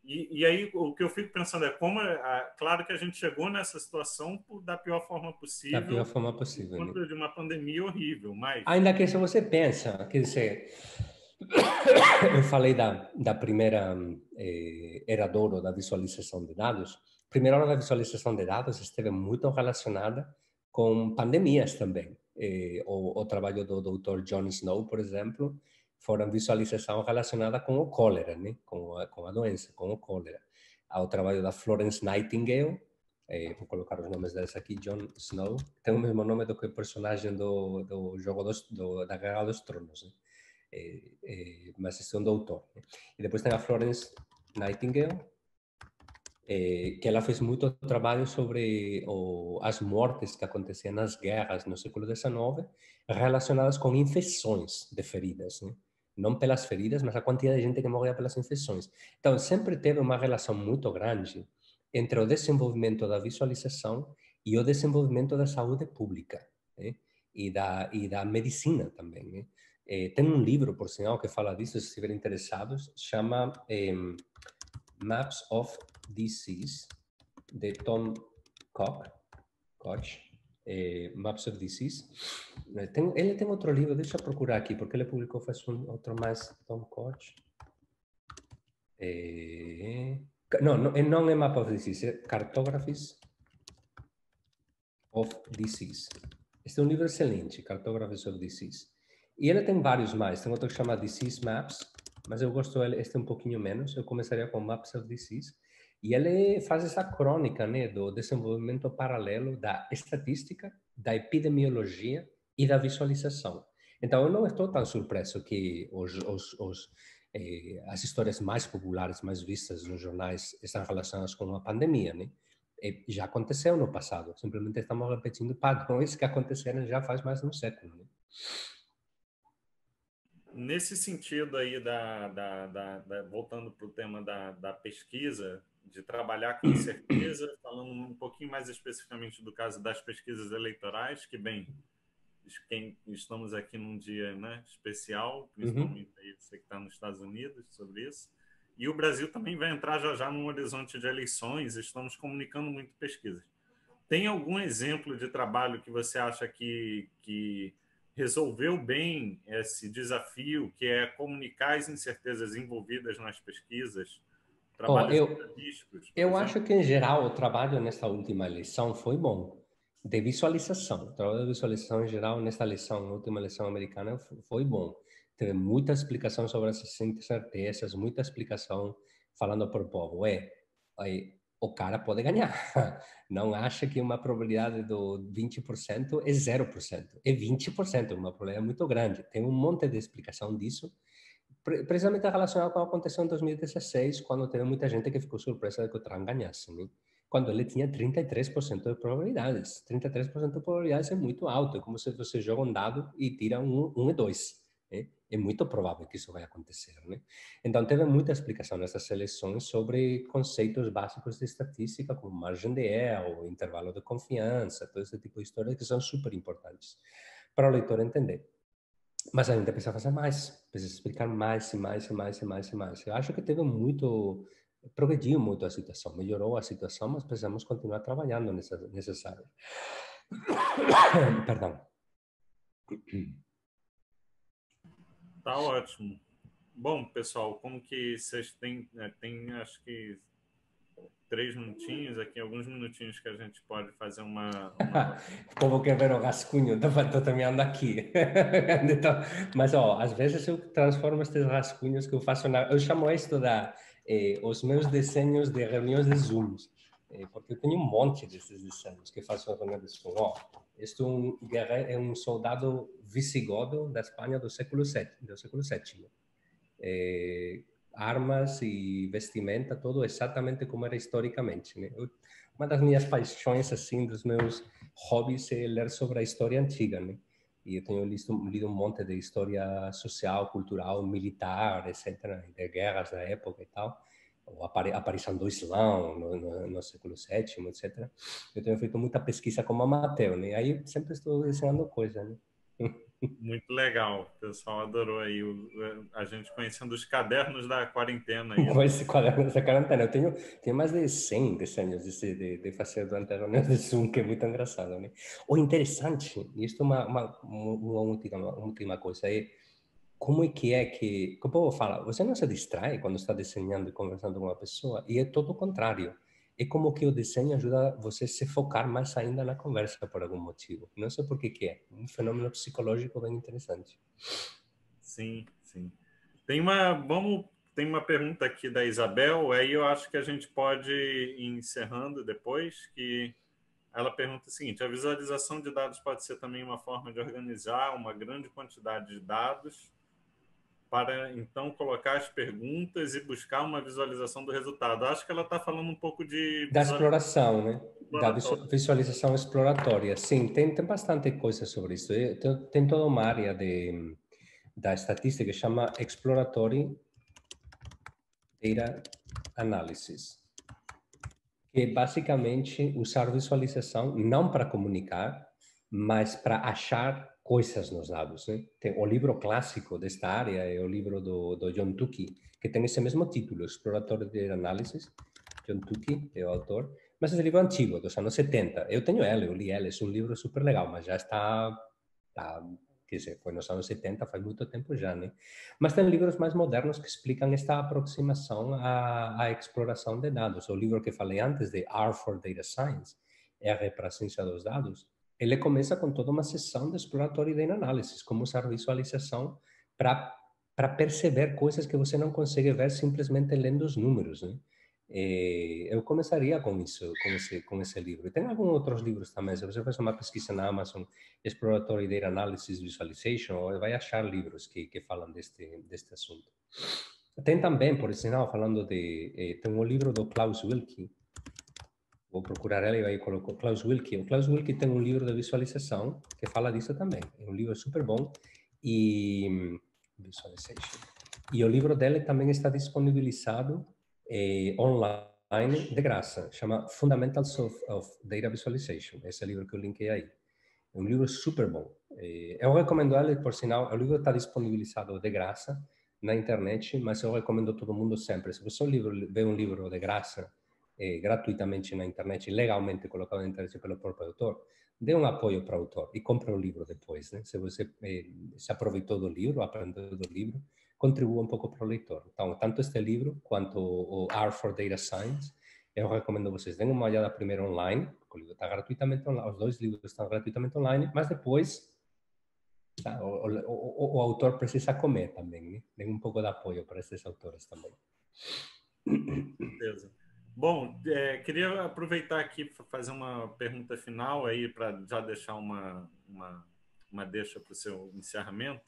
E, e, aí o que eu fico pensando é como, é, claro que a gente chegou nessa situação da pior forma possível. Da pior forma possível. Né? de uma pandemia horrível, mas... Ainda que se você pensa, quer dizer, eu falei da, da primeira eh, era de ouro da visualização de dados. A primeira hora da visualização de dados esteve muito relacionada com pandemias também. Eh, o, o, trabalho do Dr. John Snow, por exemplo, foi uma visualização relacionada com o cólera, né? com, a, com a doença, com o cólera. Ao trabalho da Florence Nightingale, eh, vou colocar os nomes deles aqui, John Snow, tem o mesmo nome do que o personagem do, do jogo dos, do, da Guerra dos Tronos. Né? Eh, eh, esse é um doutor. E depois tem a Florence Nightingale, é, que ela fez muito trabalho sobre o, as mortes que aconteciam nas guerras no século XIX relacionadas com infecções de feridas, né? não pelas feridas, mas a quantidade de gente que morria pelas infecções. Então, sempre teve uma relação muito grande entre o desenvolvimento da visualização e o desenvolvimento da saúde pública né? e, da, e da medicina também. Né? Eh, tem um livro, por sinal, que fala disso, se estiverem interessados, chama eh, Maps of Disease, de Tom Koch, Koch eh, Maps of Disease. Tem, ele tem outro livro, deixa eu procurar aqui, porque ele publicou faz um outro mais, Tom Koch. Eh, não, não, não é Map of Disease, é Cartographies of Disease. Este é um livro excelente, Cartographies of Disease. E ele tem vários mais, tem outro que chama Disease Maps, mas eu gosto este um pouquinho menos. Eu começaria com Maps of Disease. E ele faz essa crônica né, do desenvolvimento paralelo da estatística, da epidemiologia e da visualização. Então, eu não estou tão surpreso que os, os, os, eh, as histórias mais populares, mais vistas nos jornais, estão relacionadas com a pandemia. Né? E já aconteceu no passado, simplesmente estamos repetindo padrões que aconteceram já faz mais de um século. Né? Nesse sentido aí, da, da, da, da voltando para o tema da, da pesquisa, de trabalhar com certeza, [COUGHS] falando um pouquinho mais especificamente do caso das pesquisas eleitorais, que, bem, quem, estamos aqui num dia né, especial, uhum. principalmente uhum. aí você que está nos Estados Unidos, sobre isso. E o Brasil também vai entrar já já num horizonte de eleições, estamos comunicando muito pesquisas. Tem algum exemplo de trabalho que você acha que, que resolveu bem esse desafio, que é comunicar as incertezas envolvidas nas pesquisas, trabalhos oh, eu, Eu acho que, em geral, o trabalho nessa última eleição foi bom, de visualização. O trabalho de visualização, em geral, nessa eleição, na última eleição americana, foi bom. Teve muita explicação sobre as incertezas, muita explicação falando para o povo. É, o cara pode ganhar. [LAUGHS] Não acha que uma probabilidade do 20% é 0%. É 20%, uma probabilidade muito grande. Tem um monte de explicação disso, precisamente relacionado com o que aconteceu em 2016, quando teve muita gente que ficou surpresa de que o Trump ganhasse. Né? Quando ele tinha 33% de probabilidades. 33% de probabilidades é muito alto. É como se você joga um dado e tira um, um e dois. É muito provável que isso vai acontecer. Né? Então, teve muita explicação nessas seleções sobre conceitos básicos de estatística, como margem de erro, intervalo de confiança, todo esse tipo de histórias que são super importantes para o leitor entender. Mas a gente precisa fazer mais, precisa explicar mais e mais e mais e mais e mais. Eu acho que teve muito, progrediu muito a situação, melhorou a situação, mas precisamos continuar trabalhando nessa, nessas áreas. [COUGHS] Perdão. Tá ótimo. Bom, pessoal, como que vocês têm, né, tem acho que três minutinhos aqui, alguns minutinhos que a gente pode fazer uma. uma... [LAUGHS] como que ver o rascunho, estou terminando aqui. [LAUGHS] então, mas, ó, às vezes eu transformo estes rascunhos que eu faço na. Eu chamo isto da. Eh, os meus desenhos de reuniões de Zooms. Eh, porque eu tenho um monte desses desenhos que faço na reunião de Zoom. Ó, este é um, é um soldado visigodo da Espanha do século VII, do século VII. É, armas e vestimenta, tudo exatamente como era historicamente. Né? Eu, uma das minhas paixões, assim, dos meus hobbies é ler sobre a história antiga, né? E eu tenho lido, lido um monte de história social, cultural, militar, etc., de guerras da época e tal a aparição do Islã no, no, no, século VII, etc. Eu tenho feito muita pesquisa como amateur, né? Aí sempre estou desenhando coisa, né? Muito legal, o pessoal adorou aí o, a gente conhecendo os cadernos da quarentena. Aí. Esse caderno da quarentena, eu tenho, tenho mais de 100 desenhos de, de, de fazer durante a reunião de Zoom, que é muito engraçado, né? O interessante, e isto é uma, uma, uma, última, uma última coisa, é como é que é que, como o povo fala, você não se distrai quando está desenhando e conversando com uma pessoa, e é todo o contrário. É como que o desenho ajuda você a se focar mais ainda na conversa por algum motivo. Não sei por que que é. Um fenômeno psicológico bem interessante. Sim, sim. Tem uma, vamos, tem uma pergunta aqui da Isabel, aí eu acho que a gente pode ir encerrando depois, que ela pergunta o seguinte: a visualização de dados pode ser também uma forma de organizar uma grande quantidade de dados para então colocar as perguntas e buscar uma visualização do resultado. Acho que ela está falando um pouco de da exploração, né? Da visualização exploratória. Sim, tem, tem bastante coisa sobre isso. Tem, tem toda uma área de da estatística que chama exploratory data analysis, que é basicamente usar visualização não para comunicar, mas para achar coisas nos dados. Né? Tem o livro clássico desta área é o livro do, do John Tukey, que tem esse mesmo título, Exploratório de Análises. John Tukey é o autor, mas é um livro antigo, dos anos 70. Eu tenho ele, eu li ele, é um livro super legal, mas já está, está quer dizer, foi nos anos 70, faz muito tempo já, né? Mas tem livros mais modernos que explicam esta aproximação à, à exploração de dados. O livro que falei antes, de R for Data Science, R para a ciência dos dados, ele começa com toda uma sessão de exploratório de análise, como usar visualização para perceber coisas que você não consegue ver simplesmente lendo os números, né? E eu começaria com isso, com esse, com esse livro. E tem alguns outros livros também. Se você faz uma pesquisa na Amazon, Exploratory Data Analysis Visualization, vai achar livros que, que falam deste, deste assunto. Tem também, por exemplo, falando de... Eh, tem um livro do Klaus Wilke, vou procurar ela e vai colocar Klaus Wilke. O Klaus Wilke tem um livro de visualização que fala disso também. É um livro super bom e visualization. E o livro dele também está disponibilizado eh, online de graça. Chama Fundamentals of, of, Data Visualization. Esse é o livro que eu linkei aí. É um livro super bom. Eh, eu recomendo ele, por sinal, o livro está disponibilizado de graça na internet, mas eu recomendo todo mundo sempre. Se você vê um livro de graça eh, gratuitamente na internet, legalmente colocado na internet pelo próprio autor, dê um apoio para o autor e compre o livro depois. Né? Se você eh, se aproveitou do livro, aprendeu do livro, contribua um pouco para o leitor. Então, tanto este livro quanto o R for Data Science, eu recomendo vocês deem uma olhada primeiro online, porque o livro está gratuitamente online, os dois livros estão gratuitamente online, mas depois tá, o, o, o, autor precisa comer também, né? Dê um pouco de apoio para esses autores também. Beleza. Bom, é, queria aproveitar aqui para fazer uma pergunta final aí para já deixar uma, uma, uma deixa para o seu encerramento,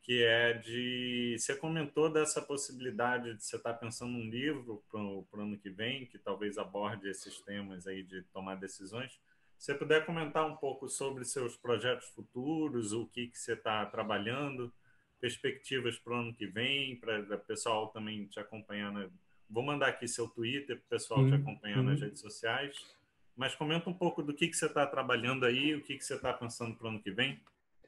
que é de você comentou dessa possibilidade de você estar tá pensando num livro para o ano que vem que talvez aborde esses temas aí de tomar decisões. Se você puder comentar um pouco sobre seus projetos futuros, o que que você está trabalhando, perspectivas para o ano que vem, para o pessoal também te acompanhar na Vou mandar aqui seu Twitter para o pessoal te acompanhar nas redes sociais. Mas comenta um pouco do que, que você está trabalhando aí, o que, que você está pensando para o ano que vem.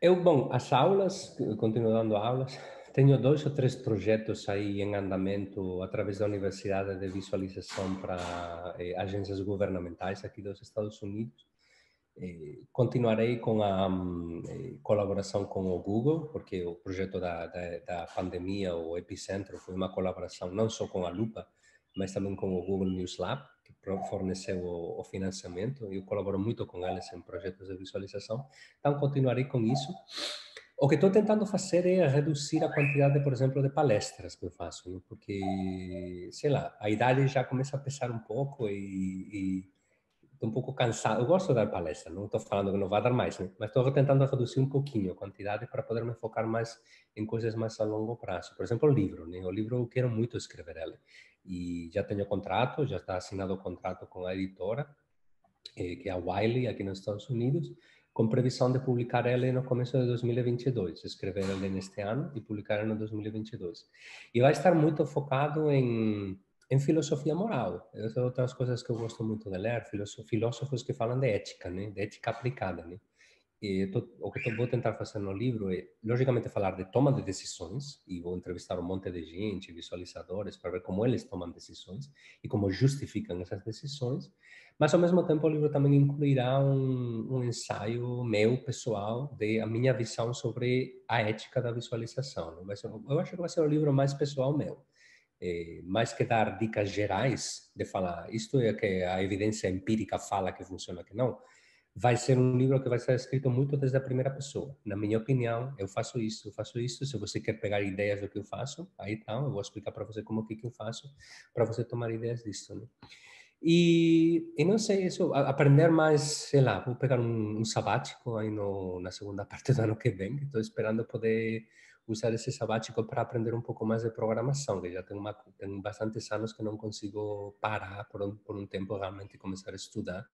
Eu, bom, as aulas, continuo dando aulas. Tenho dois ou três projetos aí em andamento através da Universidade de Visualização para eh, agências governamentais aqui dos Estados Unidos. Eh, continuarei com a um, eh, colaboração com o Google, porque o projeto da, da, da, pandemia, o Epicentro, foi uma colaboração não só com a Lupa, mas também com o Google News Lab, que forneceu o, o financiamento. Eu colaboro muito com eles em projetos de visualização, então continuarei com isso. O que estou tentando fazer é reduzir a quantidade, por exemplo, de palestras que eu faço, né? porque, sei lá, a idade já começa a pesar um pouco e, e estou um pouco cansado. Eu gosto de dar palestra, não estou falando que não vai dar mais, né? mas estou tentando reduzir um pouquinho a quantidade para poder me focar mais em coisas mais a longo prazo. Por exemplo, o livro. Né? O livro eu quero muito escrever ele. E já tenho contrato, já está assinado o contrato com a editora, eh, que é a Wiley, aqui nos Estados Unidos, com previsão de publicar ele no começo de 2022, escrever ele neste ano e publicar ele no 2022. E vai estar muito focado em em filosofia moral. Essas outras coisas que eu gosto muito de ler, filósofos que falam de ética, né? de ética aplicada. Né? E tô, o que eu vou tentar fazer no livro é, logicamente, falar de toma de decisões, e vou entrevistar um monte de gente, visualizadores, para ver como eles tomam decisões e como justificam essas decisões, mas, ao mesmo tempo, o livro também incluirá um, um ensaio meu, pessoal, de a minha visão sobre a ética da visualização. Né? Ser, eu acho que vai ser o livro mais pessoal meu eh, mais que dar dicas gerais de falar isto é que a evidência empírica fala que funciona que não, vai ser um livro que vai ser escrito muito desde a primeira pessoa. Na minha opinião, eu faço isso, eu faço isso. Se você quer pegar ideias do que eu faço, aí tá, eu vou explicar para você como que, que eu faço, para você tomar ideias disso, né? E, e não sei, isso, aprender mais, sei lá, vou pegar um, um sabático aí no, na segunda [LAUGHS] parte do ano que vem, estou esperando poder usar esse sabático para aprender um pouco mais de programação, que já tenho, uma, bastantes anos que não consigo parar por um, por um tempo realmente começar a estudar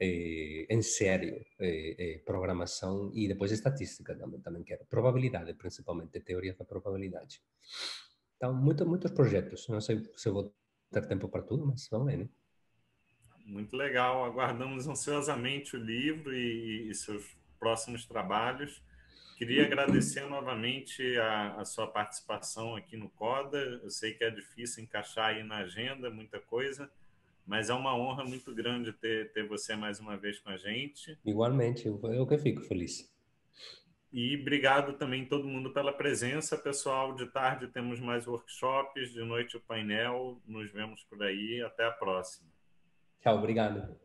eh, em sério eh, eh, programação e depois estatística também, também quero. Probabilidade, principalmente, teoria da probabilidade. Então, muito, muitos projetos. Não sei se vou ter tempo para tudo, mas vamos ver, né? Muito legal. Aguardamos ansiosamente o livro e, e seus próximos trabalhos. Queria agradecer novamente a, a, sua participação aqui no CODA. Eu sei que é difícil encaixar aí na agenda muita coisa, mas é uma honra muito grande ter, ter você mais uma vez com a gente. Igualmente, eu, eu que fico feliz. E obrigado também todo mundo pela presença, pessoal. De tarde temos mais workshops, de noite o painel. Nos vemos por aí. Até a próxima. Tchau, obrigado.